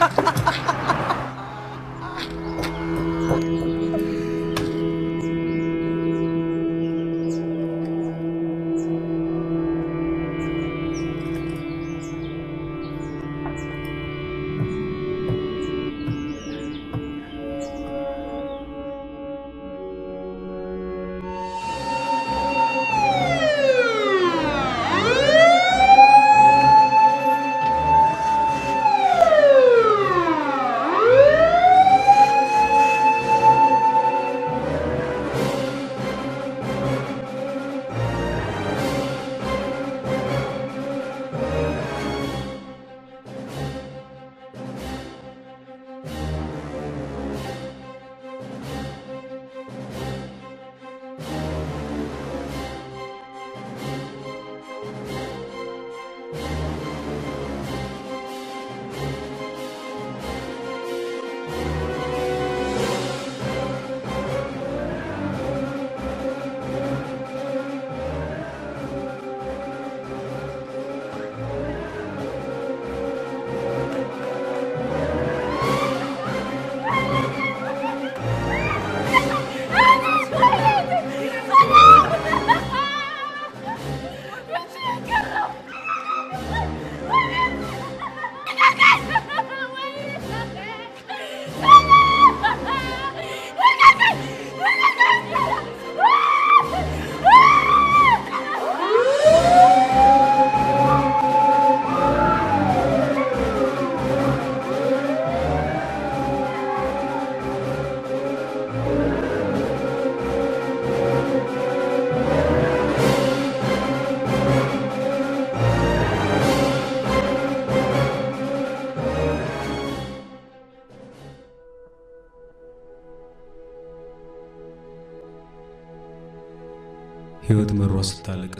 አ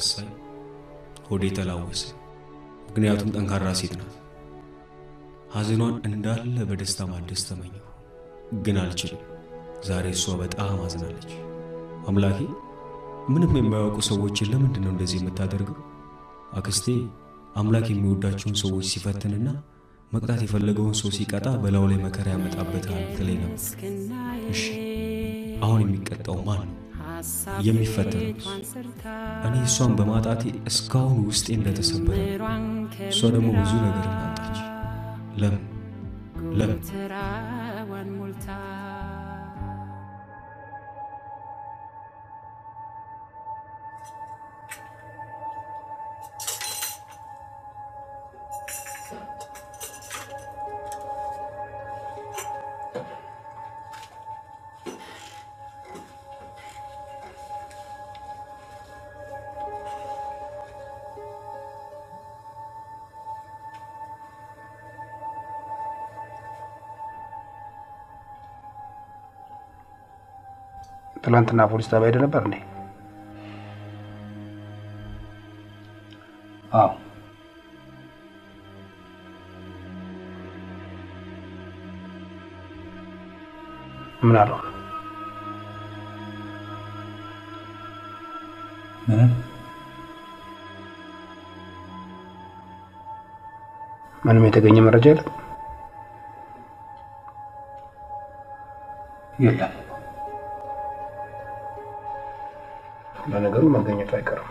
ሳይ ሆዴ ተላወሰ። ምክንያቱም ጠንካራ ሴት ናት። ሐዘኗን እንዳለ በደስታ ማደስ ተመኘሁ፣ ግን አልችልም። ዛሬ እሷ በጣም አዝናለች። አምላኬ ምንም የማያውቁ ሰዎችን ለምንድን ነው እንደዚህ የምታደርገው? አክስቴ አምላክ የሚወዳቸውን ሰዎች ሲፈትንና መቅጣት የፈለገውን ሰው ሲቀጣ በላዩ ላይ መከራ ያመጣበታል ትለኝ ነበር። እሺ አሁን የሚቀጣው ማን ነው? የሚፈተነው እኔ እሷን በማጣቴ እስካሁን ውስጤ እንደተሰበረ እሷ ደግሞ ብዙ ነገር እናጣች። ለምን ለምን? ትናንትና ፖሊስ ጣቢያ ሄደ ነበር እንዴ? አዎ። ምን አለው? ምንም ምንም የተገኘ መረጃ የለም። የለም። ለነገሩ መገኘቱ አይቀርም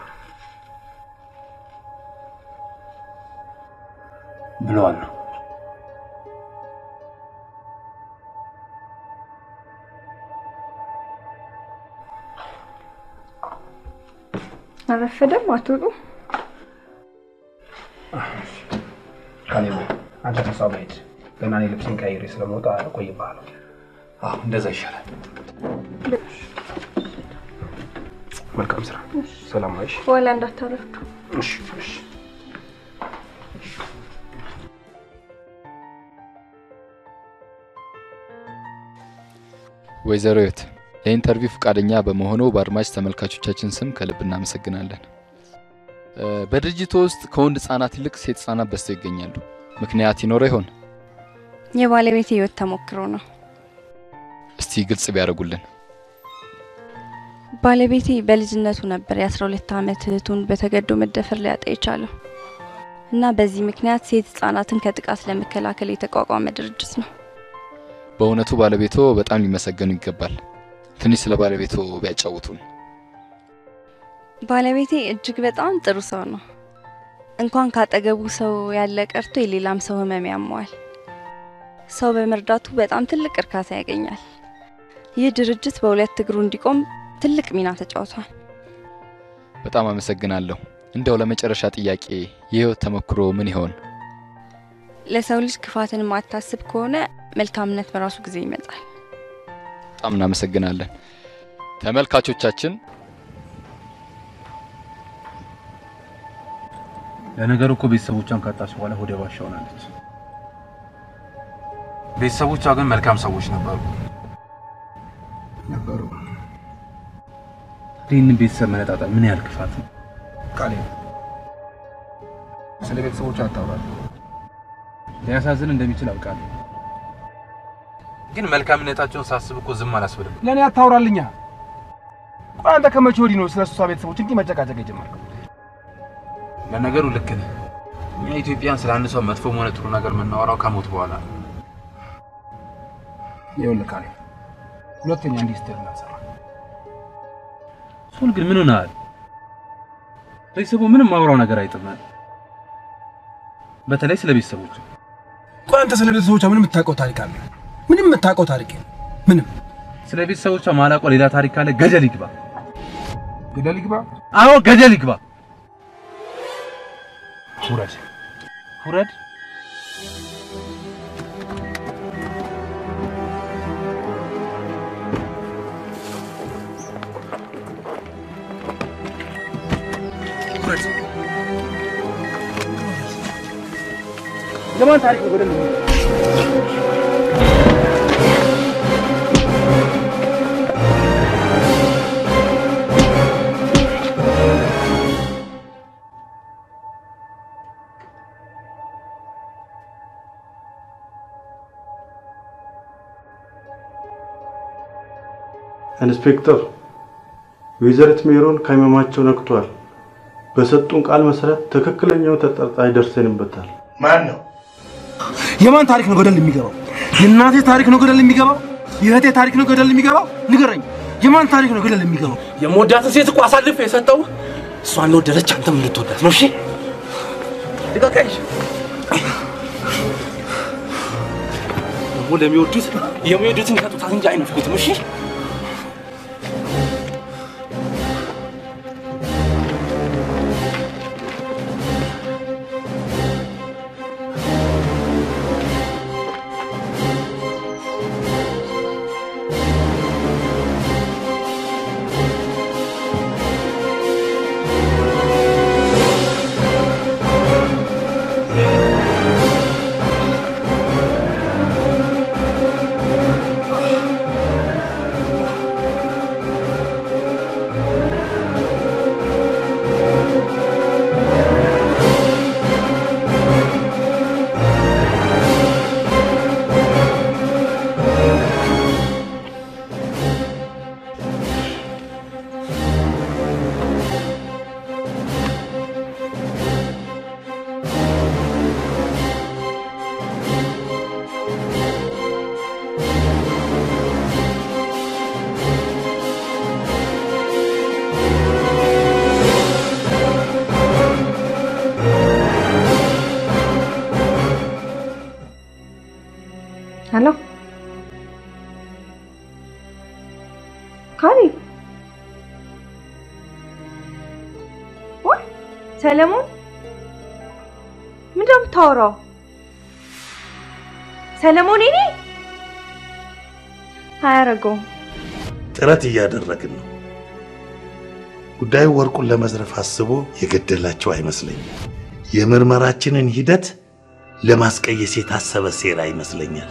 ብለዋል ነው። አረፈደም አትወጡ ካሌብ አንተ ጋር ሂድ። ገና እኔ ልብሴን ቀይሬ ስለመውጣ አዎ እንደዛ ይሻላል። ሰላም ዋይሽ። በኋላ እንዳታረፍዱ። እሺ እሺ። ወይዘሮ ህይወት ለኢንተርቪው ፈቃደኛ በመሆኑ በአድማጭ ተመልካቾቻችን ስም ከልብ እናመሰግናለን። በድርጅቱ ውስጥ ከወንድ ህጻናት ይልቅ ሴት ህጻናት በዝተው ይገኛሉ። ምክንያት ይኖረው ይሆን? የባለቤት ህይወት ተሞክሮ ነው። እስቲ ግልጽ ቢያደርጉልን። ባለቤቴ በልጅነቱ ነበር የአስራ ሁለት ዓመት እህቱን በተገዶ መደፈር ሊያጣ የቻለው እና በዚህ ምክንያት ሴት ህጻናትን ከጥቃት ለመከላከል የተቋቋመ ድርጅት ነው። በእውነቱ ባለቤቶ በጣም ሊመሰገኑ ይገባል። ትንሽ ስለ ባለቤቶ ቢያጫውቱን። ባለቤቴ እጅግ በጣም ጥሩ ሰው ነው። እንኳን ካጠገቡ ሰው ያለ ቀርቶ የሌላም ሰው ህመም ያመዋል። ሰው በመርዳቱ በጣም ትልቅ እርካታ ያገኛል። ይህ ድርጅት በሁለት እግሩ እንዲቆም ትልቅ ሚና ተጫውቷል። በጣም አመሰግናለሁ። እንደው ለመጨረሻ ጥያቄ የህይወት ተሞክሮ ምን ይሆን? ለሰው ልጅ ክፋትን ማታስብ ከሆነ መልካምነት በራሱ ጊዜ ይመጣል። በጣም እናመሰግናለን። ተመልካቾቻችን ለነገሩ እኮ ቤተሰቦቿን ካጣች በኋላ ወደ ባሻ ሆናለች። ቤተሰቦቿ ግን መልካም ሰዎች ነበሩ ነበሩ። ይህንን ቤተሰብ መነጣጠል ምን ያህል ክፋት ነው? ካሌብ ስለ ቤተሰቦቿ አታውራል። ሊያሳዝን እንደሚችል አውቃለሁ፣ ግን መልካምነታቸውን ሳስብ እኮ ዝም አላስብልም። ለእኔ አታውራልኛ። ቆይ አንተ ከመቼ ወዲህ ነው ስለ እሷ ቤተሰቦች እንዲህ መጨቃጨቅ የጀመርከው? ለነገሩ ልክ ነህ። እኛ ኢትዮጵያን ስለ አንድ ሰው መጥፎም ሆነ ጥሩ ነገር የምናወራው ከሞት በኋላ ነው። ይኸውልህ ካሌብ፣ ሁለተኛ እንዲህ ስትል እንዳልሰማ። እሱን ግን ምን ሆነሃል? ቤተሰቡ ምንም ማውራው ነገር አይጥምም። በተለይ ስለ ቤተሰቦቹ ቆይ አንተ ስለ ቤተሰቦቿ ምንም የምታውቀው ታሪክ አለ? ምንም የምታውቀው ታሪክ ምንም ስለ ቤተሰቦቿ ማላውቀው ሌላ ታሪክ ካለ ገደል ይግባ። ገደል ይግባ። አዎ ገደል ይግባ። ውረድ። ውረድ። የአድዋን ታሪክ ወደ ኢንስፔክተር ወይዘሪት ሜሮን ከህመማቸው ነቅቷል። በሰጡን ቃል መሰረት ትክክለኛው ተጠርጣሪ ደርሰንበታል። ማን ነው? የማን ታሪክ ነው ገደል የሚገባው? የእናቴ ታሪክ ነው ገደል የሚገባው? የእህቴ ታሪክ ነው ገደል የሚገባው? ንገረኝ፣ የማን ታሪክ ነው ገደል የሚገባው? የምወዳትን ሴት እኮ አሳልፌ የሰጠው እሷን እንደወደደች አንተም እንድትወዳት ነው። እሺ ልቀቀኝ። ደግሞ ለሚወዱት የሚወዱትን ይሰጡታል እንጂ አይነፍጉትም። እሺ የምታወራው? ሰለሞን እኔ አያረገውም። ጥረት እያደረግን ነው። ጉዳዩ ወርቁን ለመዝረፍ አስቦ የገደላቸው አይመስለኝም። የምርመራችንን ሂደት ለማስቀየስ የታሰበ ሴራ ይመስለኛል።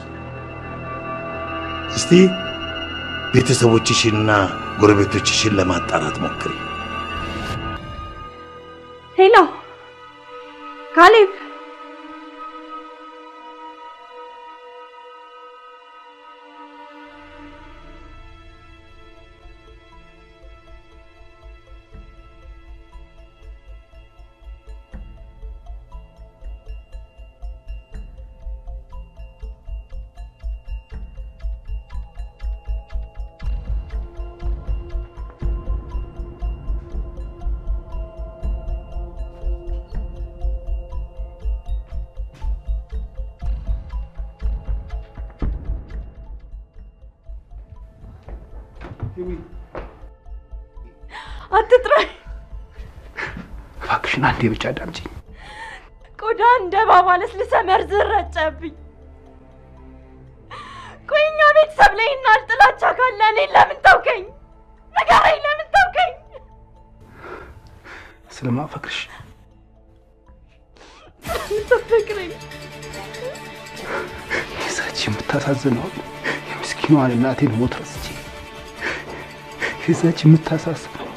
እስቲ ቤተሰቦችሽንና ጎረቤቶችሽን ለማጣራት ሞክሪ። ሄሎ ካሌብ አትጥራኝ። እባክሽን አንዴ ብቻ አዳምጪኝ። ቆዳ እንደ እባብ አለስልሰህ መርዝ ረጨብኝ። ቆይ እኛ ቤተሰብ ላይ እና ጥላቻ ካለ እኔን ለምን ተውከኝ? ንገረኝ፣ ለምን ተውከኝ? ስለማፈቅርሽ የምታፈቅረኝ የዛች የምታሳዝነውን የምስኪኗን እናቴን ሞት ረስቼ የዛች የምታሳዝነውን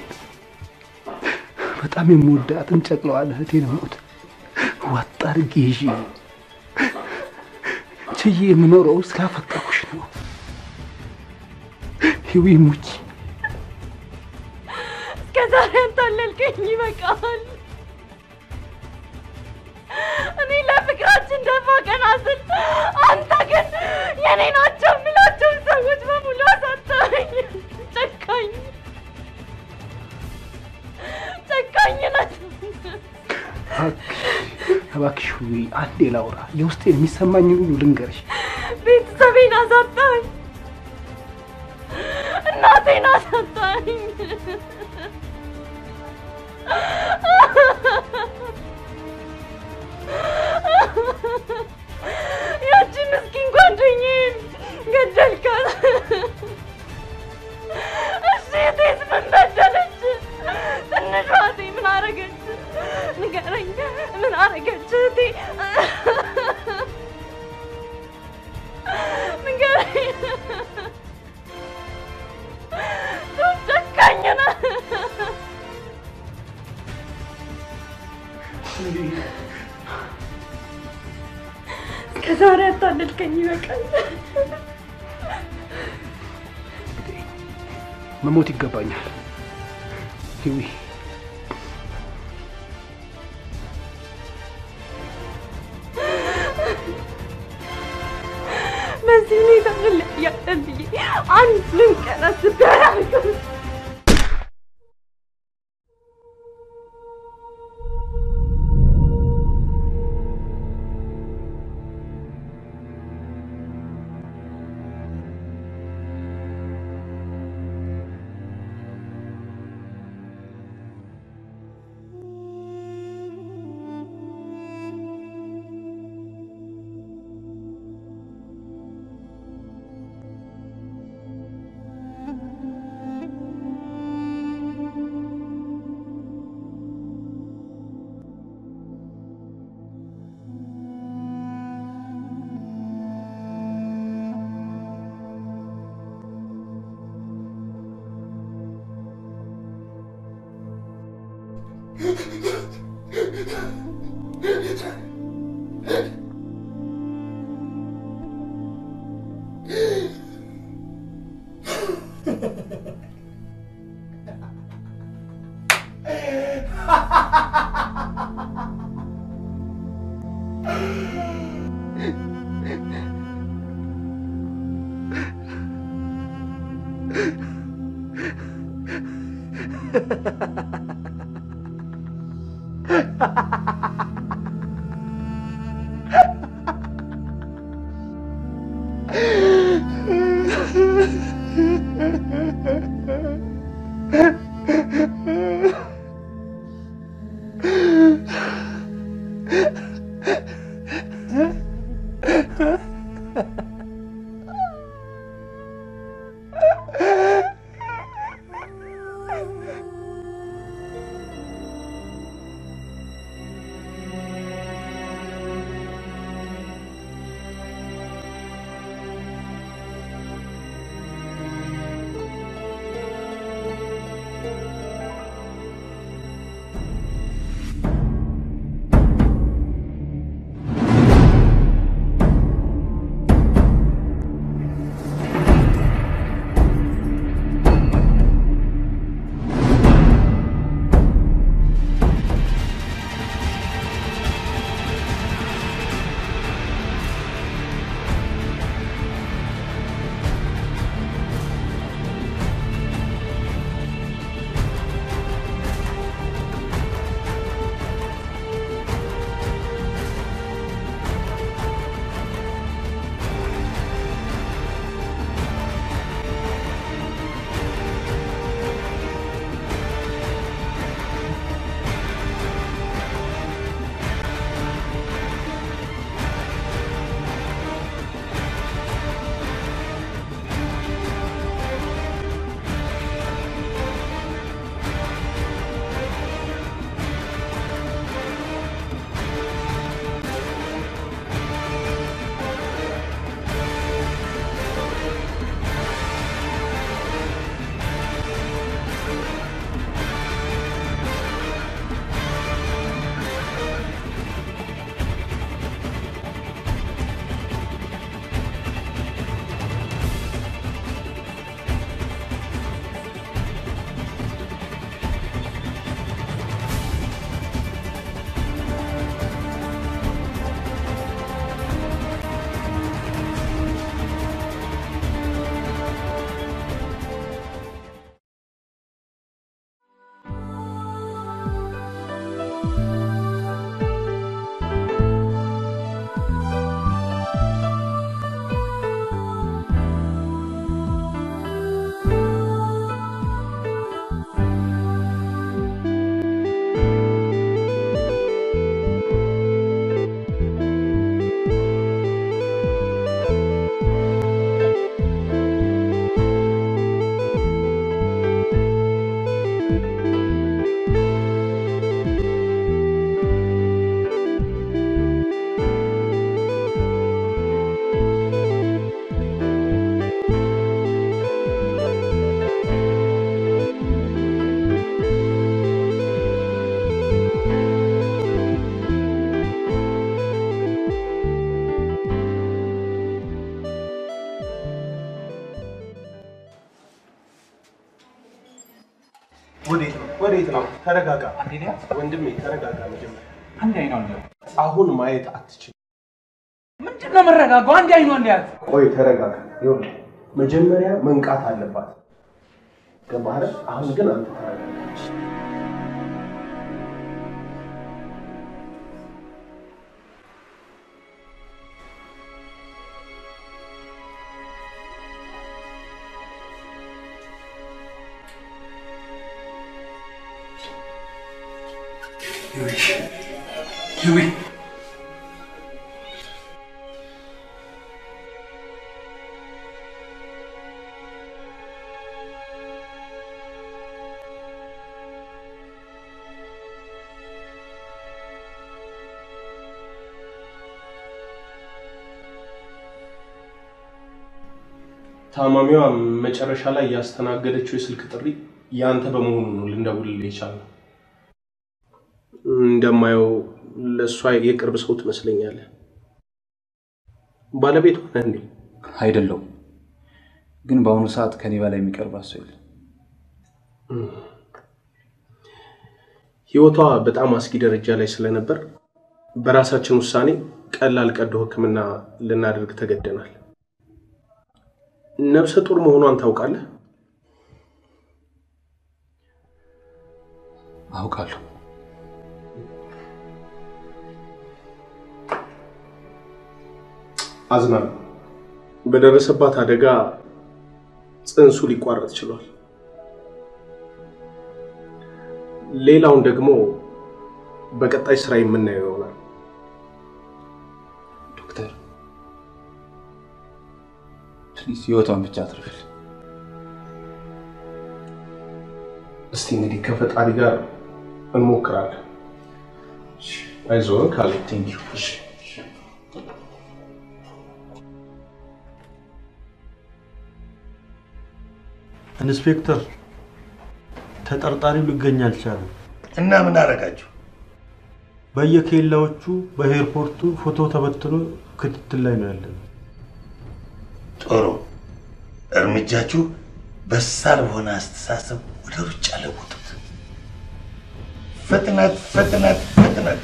በጣም የምወዳትን ጨቅለዋን እህቴን ሞት ዋጥ አድርጌ ይዤ ችዬ የምኖረው ስላፈቀርኩሽ ነው። ህዊ ሙች ላውራ፣ የውስጤን የሚሰማኝን ሁሉ ልንገርሽ። ቤተሰቤን አሳጣኝ፣ እናቴን አሳጣኝ። አታለልከኝ፣ ይበቃል። መሞት ይገባኛል። ሂዊ ወዴት ነው? ተረጋጋ ወንድሜ፣ ተረጋጋ። መጀመሪያ አንድ ሊያት አሁን ማየት አትችልም። ምንድን ነው የምረጋጋው? አንድ አይኗን ሊያት ቆይ ተረጋጋ። ይኸውልህ መጀመሪያ መንቃት አለባት። ገባህ? አሁን ግን አንተ ተረጋጋ። ህዊ ታማሚዋ መጨረሻ ላይ ያስተናገደችው የስልክ ጥሪ ያንተ በመሆኑ ነው ልንደውልልህ የቻልነው። እንደማየው ለእሷ የቅርብ ሰው ትመስለኛለህ። ባለቤቷ ነህ እንዴ? አይደለሁም፣ ግን በአሁኑ ሰዓት ከኔ በላይ የሚቀርባት ሰው የለም። ህይወቷ በጣም አስጊ ደረጃ ላይ ስለነበር በራሳችን ውሳኔ ቀላል ቀዶ ሕክምና ልናደርግ ተገደናል። ነፍሰ ጡር መሆኗን ታውቃለህ? አውቃለሁ። አዝናለሁ። በደረሰባት አደጋ ጽንሱ ሊቋረጥ ችሏል። ሌላውን ደግሞ በቀጣይ ስራ የምናየው ይሆናል። ዶክተር ፕሊዝ ህይወቷን ብቻ አትርፍል። እስቲ እንግዲህ ከፈጣሪ ጋር እንሞክራለን። አይዞህ ካለ እሺ inspector ተጠርጣሪው ሊገኝ አልቻለም። እና ምን አደረጋችሁ? በየኬላዎቹ በኤርፖርቱ ፎቶ ተበትኖ ክትትል ላይ ነው ያለነው። ጥሩ እርምጃችሁ በሳል በሆነ አስተሳሰብ ወደ ሩጫ ለውጡት። ፍጥነት፣ ፍጥነት፣ ፍጥነት።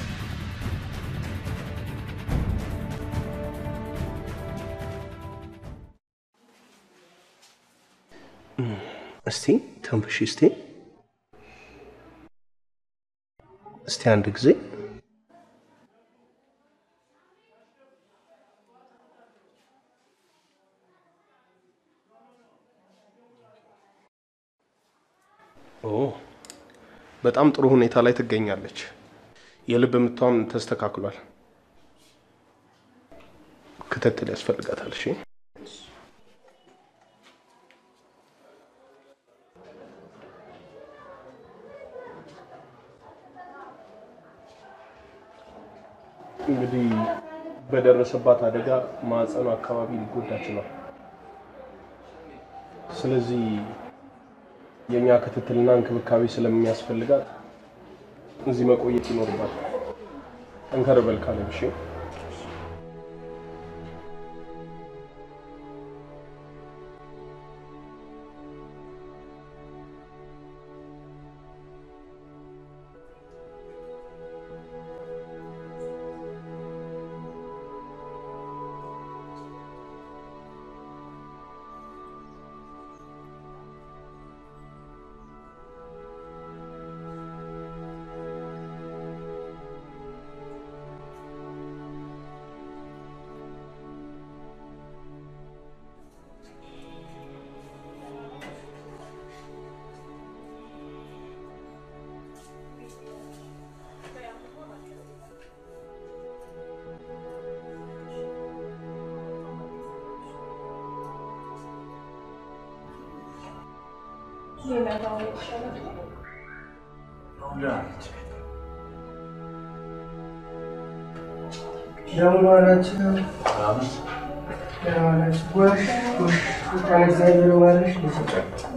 እስቲ ተንፍሽ። እስቲ እስቲ አንድ ጊዜ ኦ በጣም ጥሩ ሁኔታ ላይ ትገኛለች። የልብ ምቷም ተስተካክሏል። ክትትል ያስፈልጋታል። እሺ እንግዲህ በደረሰባት አደጋ ማዕፀኗ አካባቢ ሊጎዳ ችሏል። ስለዚህ የእኛ ክትትልና እንክብካቤ ስለሚያስፈልጋት እዚህ መቆየት ይኖርባታል። ጠንከር በል ካሌብ፣ እሺ? እንደምን ዋላችሁ? ደህና ዋላችሁ? ጎሽ ጎሽ፣ እንኳን እግዚአብሔር ዋለሽ። ሳሮን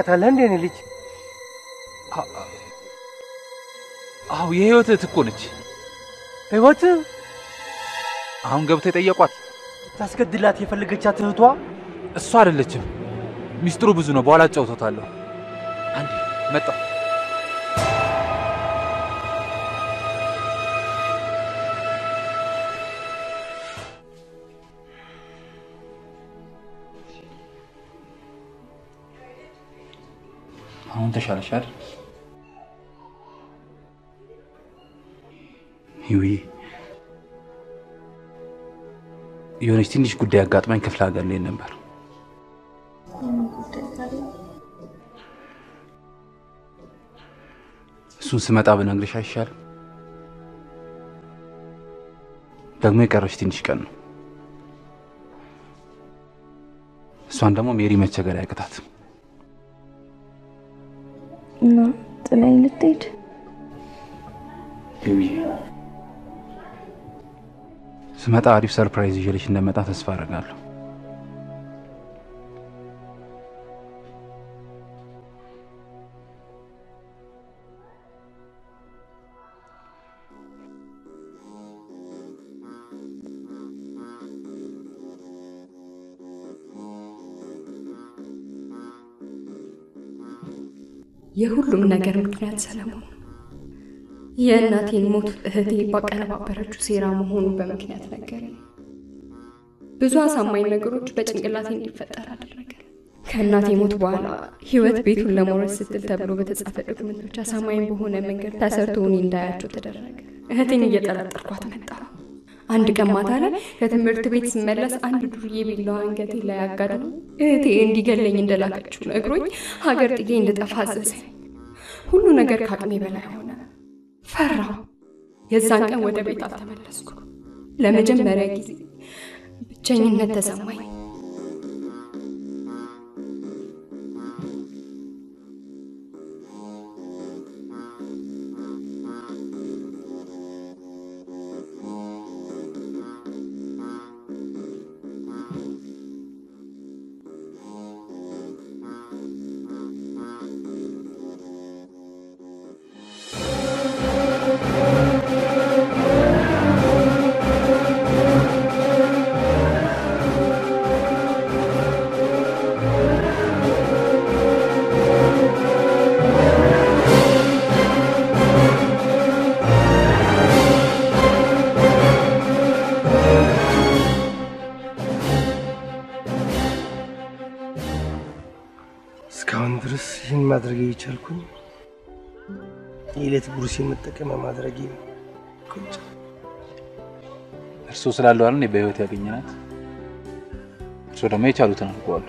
ታውቃታለህ እንዴ? እኔ ልጅ አዎ የህይወት እህት እኮ ነች። ህይወት አሁን ገብተው የጠየቋት ታስገድላት የፈለገቻት እህቷ እሷ አይደለችም። ሚስጥሩ ብዙ ነው። በኋላ አጫውቶታለሁ። አንዴ መጣሁ። አይደል? ይውዬ የሆነች ትንሽ ጉዳይ አጋጥማኝ ክፍለ ሀገር ልሄድ ነበር። እሱን ስመጣ ብነግርሽ አይሻልም? ደግሞ የቀረች ትንሽ ቀን ነው። እሷን ደግሞ ሜሪ መቸገር አያቅታትም። ስመጣ አሪፍ surprise ይዤልሽ እንደመጣ ተስፋ አደርጋለሁ። የሁሉም ነገር ምክንያት ሰለሞን የእናቴን ሞት እህቴ ባቀነባበረችው ሴራ መሆኑን በምክንያት ነገር ብዙ አሳማኝ ነገሮች በጭንቅላቴ እንዲፈጠር አደረገ። ከእናቴ ሞት በኋላ ህይወት ቤቱን ለመውረስ ስትል ተብሎ በተጻፈ document ኦች አሳማኝ በሆነ መንገድ ተሰርቶ እኔ እንዳያቸው ተደረገ። እህቴን እየጠረጠርኳት መጣ። አንድ ቀን ማታ ላይ ከትምህርት ቤት ስመለስ አንድ ዱርዬ ቢላዋ አንገቴ ላይ አጋድሞ እህቴ እንዲገለኝ እንደላከችው ነግሮኝ ሀገር ጥዬ እንድጠፋ አዘዘኝ። ሁሉ ነገር ከአቅሜ በላይ የዛን ቀን ወደ ቤት አልተመለስኩ። ለመጀመሪያ ጊዜ ብቸኝነት ተሰማኝ። እርሶ ስላለው እኔ በህይወት ያገኘናት። እርሶ ደግሞ የቻሉትን አድርገዋል።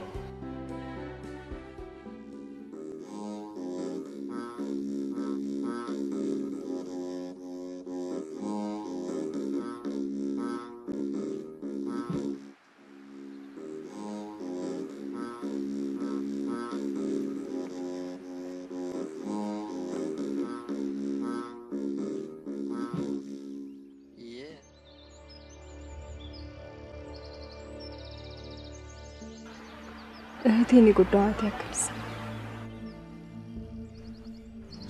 እህቴን የጎዳኋት ያክል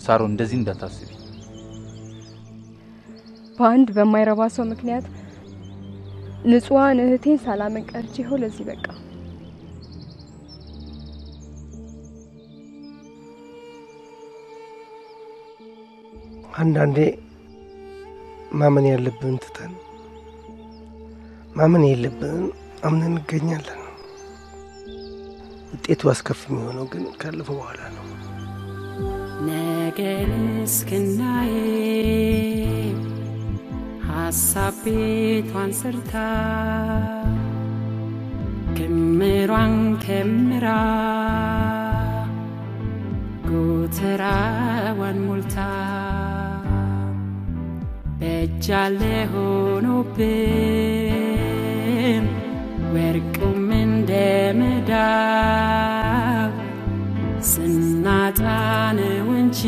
ሳሮን እንደዚህ እንዳታስቢ። በአንድ በማይረባ ሰው ምክንያት ንጹሐን እህቴን ሳላመን ቀርቼ ይኸው ለዚህ በቃ። አንዳንዴ ማመን ያለብን ትተን ማመን የለብን አምነን እንገኛለን። ውጤቱ አስከፊ የሚሆነው ግን ካለፈ በኋላ ነው። ነገን እስክናይ ሀሳብ ቤቷን ሰርታ ክምሯን ከምራ ጎተራዋን ሞልታ በእጃለ ሆኖብን ወርቁም እንደ መዳብ ስናጣ ነው እንጂ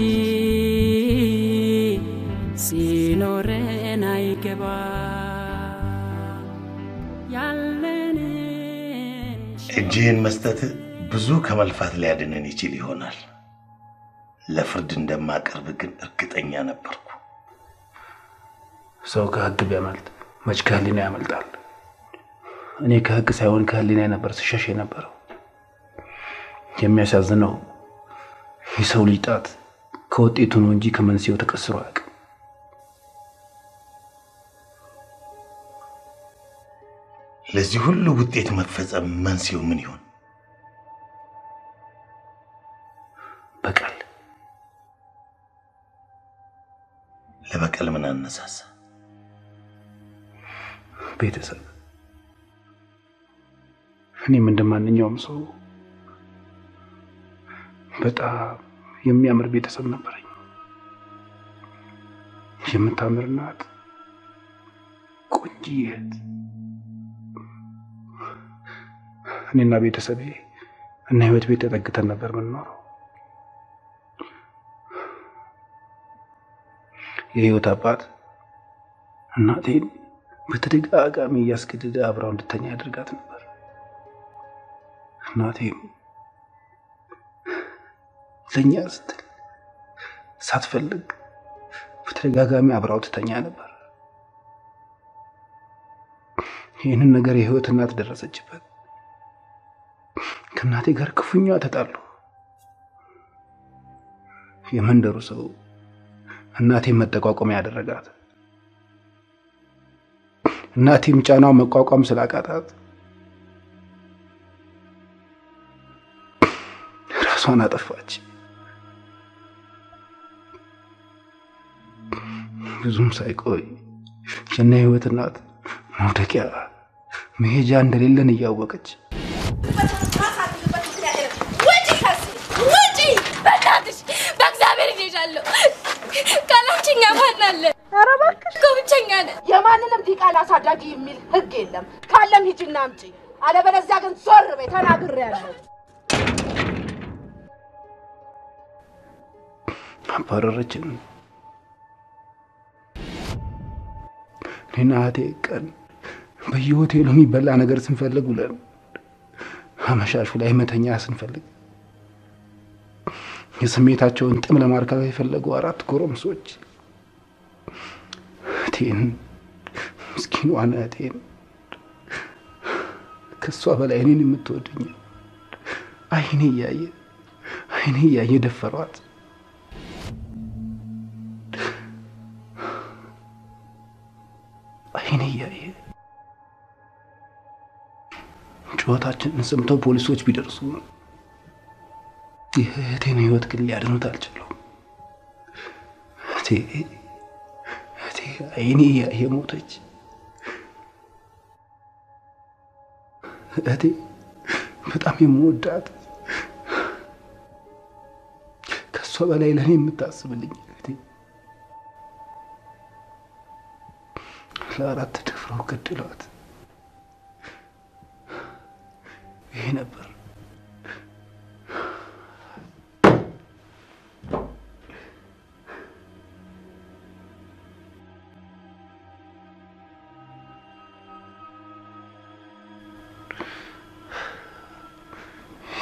ሲኖረን አይገባ ያለንን እጅህን መስጠት ብዙ ከመልፋት ሊያድንን ይችል ይሆናል። ለፍርድ እንደማቀርብ ግን እርግጠኛ ነበርኩ። ሰው ከህግ ቢያመልጥ መች ከህሊና ያመልጣል? እኔ ከህግ ሳይሆን ከህሊና ነበር ስሸሽ የነበረው። የሚያሳዝነው የሰው ልጅ ጣት ከውጤቱ ነው እንጂ ከመንስኤው ተቀስሮ አያውቅም። ለዚህ ሁሉ ውጤት መፈጸም መንስኤው ምን ይሆን? በቀል። ለበቀል ምን አነሳሳ? ቤተሰብ። እኔም እንደ ማንኛውም ሰው በጣም የሚያምር ቤተሰብ ነበረኝ። የምታምር እናት፣ ቆንጆ እህት። እኔና ቤተሰቤ እና ህይወት ቤት ተጠግተን ነበር የምንኖረው። የህይወት አባት እናቴን በተደጋጋሚ እያስገደደ አብራው እንድተኛ ያደርጋት ነበር። እናቴም ለእኛ ስትል ሳትፈልግ በተደጋጋሚ አብራው ትተኛ ነበር። ይህንን ነገር የህይወት እናት ደረሰችበት። ከእናቴ ጋር ክፉኛ ተጣሉ። የመንደሩ ሰው እናቴን መጠቋቋሚያ ያደረጋት። እናቴም ጫናው መቋቋም ስላቃታት ራሷን አጠፋች። ብዙም ሳይቆይ የእነ ህይወት እናት መውደቂያ መሄጃ እንደሌለን እያወቀች ነን። የማንንም ዲቃላ አሳዳጊ የሚል ህግ የለም። ካለም ሂጂና አምጪ፣ አለበለዚያ ግን ዞር በይ። ተናግሬያለሁ። አባረረችን። እኔና ቀን በየሆቴሉ የሚበላ ነገር ስንፈልግ ውለን አመሻሹ ላይ መተኛ ስንፈልግ የስሜታቸውን ጥም ለማርካት የፈለጉ አራት ጎረምሶች እህቴን ምስኪኗን እህቴን ከእሷ በላይ እኔን የምትወደኝ አይኔ እያየ አይኔ እያየ ደፈሯት። ጩኸታችንን ሰምተው ፖሊሶች ቢደርሱ የእህቴን ህይወት ግን ሊያድኑት አልቻሉም። እህቴ አይኔ እያየ ሞተች። እህቴ በጣም የምወዳት ከእሷ በላይ ለእኔ የምታስብልኝ እህቴ ለአራት ደፍረው ገድለዋት። ይሄ ነበር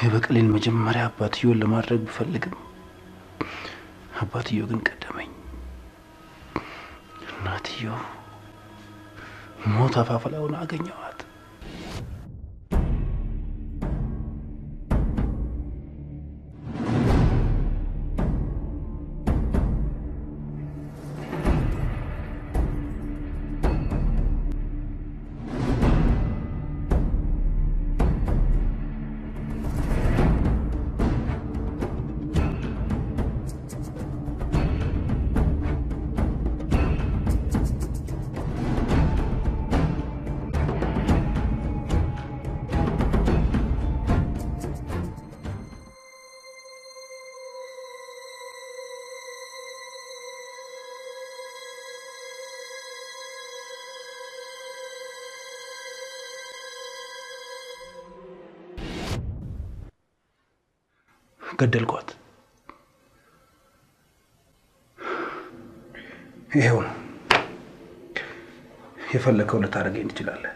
የበቀሌን መጀመሪያ አባትየውን ለማድረግ ብፈልግም አባትየው ግን ቀደመኝ። እናትየው ሞት አፋፍ ላይ ገደልኳት። ይሄው ነው። የፈለከው ልታደርገኝ ትችላለህ።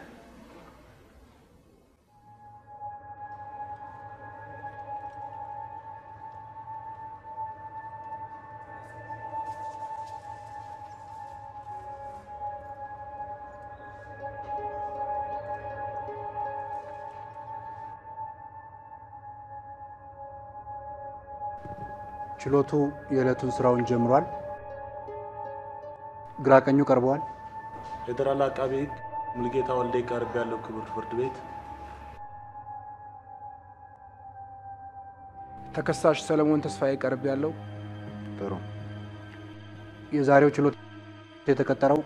ችሎቱ የዕለቱን ስራውን ጀምሯል። ግራ ቀኙ ቀርበዋል። ፌዴራል አቃቤ ሕግ ሙልጌታ ወልዴ ቀርብ ያለው ክቡር ፍርድ ቤት ተከሳሽ ሰለሞን ተስፋዬ ቀርብ ያለው ጥሩ። የዛሬው ችሎት የተቀጠረው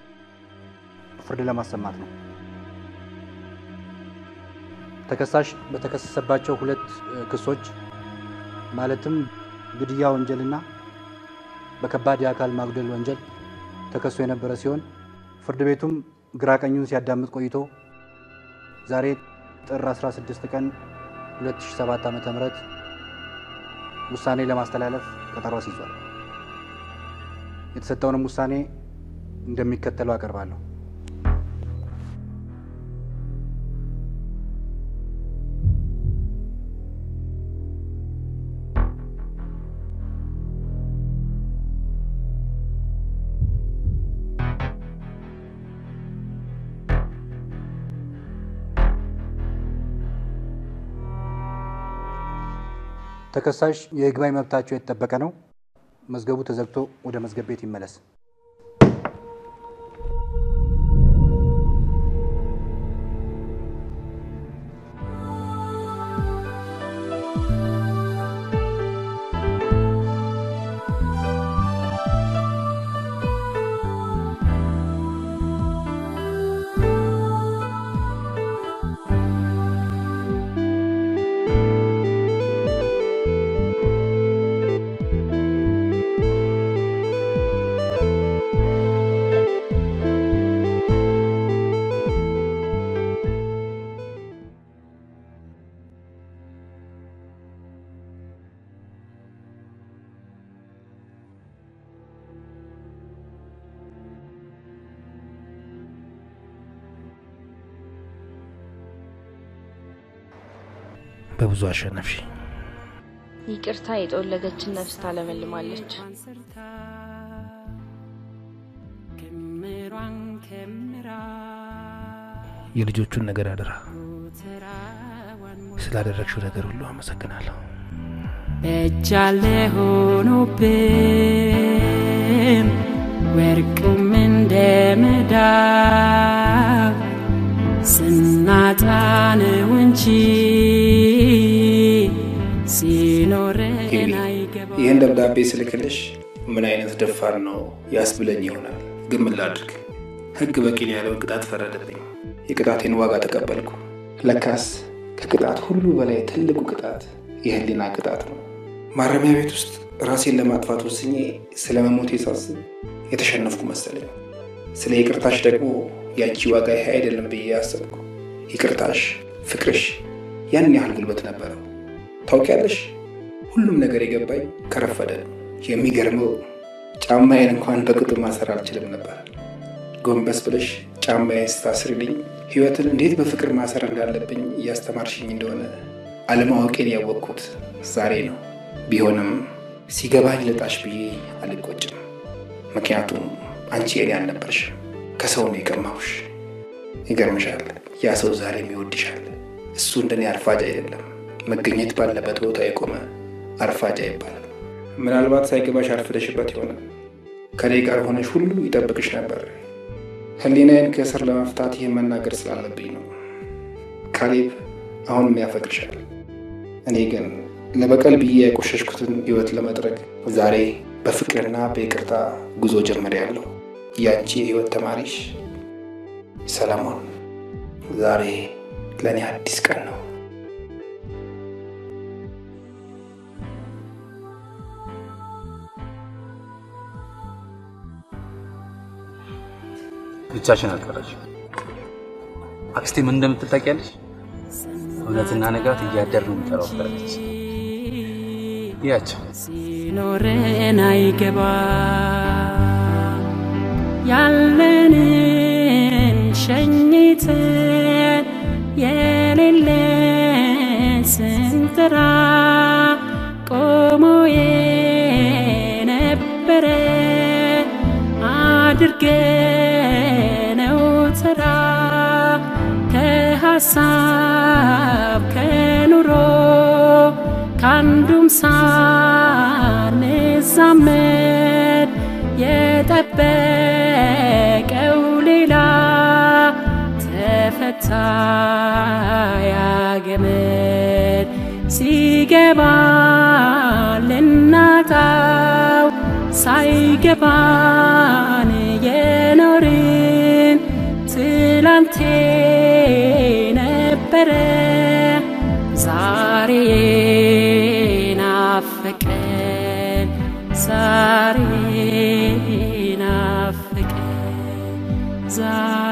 ፍርድ ለማሰማት ነው። ተከሳሽ በተከሰሰባቸው ሁለት ክሶች ማለትም ግድያ ወንጀልና በከባድ የአካል ማጉደል ወንጀል ተከሶ የነበረ ሲሆን ፍርድ ቤቱም ግራ ቀኙን ሲያዳምጥ ቆይቶ ዛሬ ጥር 16 ቀን 2007 ዓ.ም ውሳኔ ለማስተላለፍ ቀጠሮ አስይዟል። የተሰጠውንም ውሳኔ እንደሚከተለው አቀርባለሁ። ተከሳሽ የይግባኝ መብታቸው የተጠበቀ ነው። መዝገቡ ተዘግቶ ወደ መዝገብ ቤት ይመለስ። አሸነፍሽ። ይቅርታ የጠወለገችን ነፍስ ታለመልማለች። ክምሯን ከምራ የልጆቹን ነገር አደራ። ስላደረግሽው ነገር ሁሉ አመሰግናለሁ። በእጃለ ሆኖብን ወርቁም እንደ መዳብ ስናጣነው እንጂ ይህን ደብዳቤ ስልክልሽ ምን አይነት ደፋር ነው ያስብለኝ ይሆናል። ግን ምን ላድርግ? ህግ በቂ ነው ያለውን ቅጣት ፈረደብኝ። የቅጣቴን ዋጋ ተቀበልኩ። ለካስ ከቅጣት ሁሉ በላይ ትልቁ ቅጣት የህሊና ቅጣት ነው። ማረሚያ ቤት ውስጥ ራሴን ለማጥፋት ወስኜ ስለ መሞቴ ሳስብ የተሸነፍኩ መሰለኝ። ስለ ይቅርታሽ ደግሞ ያንቺ ዋጋ ይሄ አይደለም ብዬ አሰብኩ። ይቅርታሽ፣ ፍቅርሽ ያን ያህል ጉልበት ነበረው። ታውቂያለሽ፣ ሁሉም ነገር የገባኝ ከረፈደ የሚገርመው ጫማዬን እንኳን በቅጡ ማሰር አልችልም ነበር። ጎንበስ ብለሽ ጫማዬን ስታስርልኝ ህይወትን እንዴት በፍቅር ማሰር እንዳለብኝ እያስተማርሽኝ እንደሆነ አለማወቄን ያወቅኩት ዛሬ ነው። ቢሆንም ሲገባኝ ልጣሽ ብዬ አልቆጭም። ምክንያቱም አንቺ የኔ አልነበርሽ፣ ከሰው ነው የቀማሁሽ። ይገርምሻል፣ ያ ሰው ዛሬም ይወድሻል። እሱ እንደኔ አርፋጅ አይደለም። መገኘት ባለበት ቦታ የቆመ አርፋጅ አይባልም። ምናልባት ሳይገባሽ አርፍደሽበት ይሆናል። ከኔ ጋር ሆነሽ ሁሉ ይጠብቅሽ ነበር። ህሊናዬን ከእስር ለመፍታት ይህን መናገር ስላለብኝ ነው። ካሌብ አሁንም ያፈቅርሻል። እኔ ግን ለበቀል ብዬ ያቆሸሽኩትን ህይወት ለመጥረግ ዛሬ በፍቅርና በይቅርታ ጉዞ ጀምሬያለሁ። ያንቺ የህይወት ተማሪሽ ሰለሞን። ዛሬ ለእኔ አዲስ ቀን ነው። ብቻሽን አልቀረሽ። አክስቴ ምን እንደምትል ታውቂያለሽ? እውነትና ንጋት እያደር ነው የሚጠራው ትላለች። ያቸው ሲኖረን አይገባ ያለንን ሸኝተን የሌለን ስንጠራ ቆሞ የነበረ አድርገነው ከሀሳብ ከኑሮ ከአንዱም ሳንለይ ሲዛመድ የጠበቀው ሌላ ተፈታ ያገመድ ሲገባ ልናጣው ሳይገባን የኖርን ትላንቴ ነበረ ዛሬ ናፈቀን ዛሬ ናፈቀን ዛሬ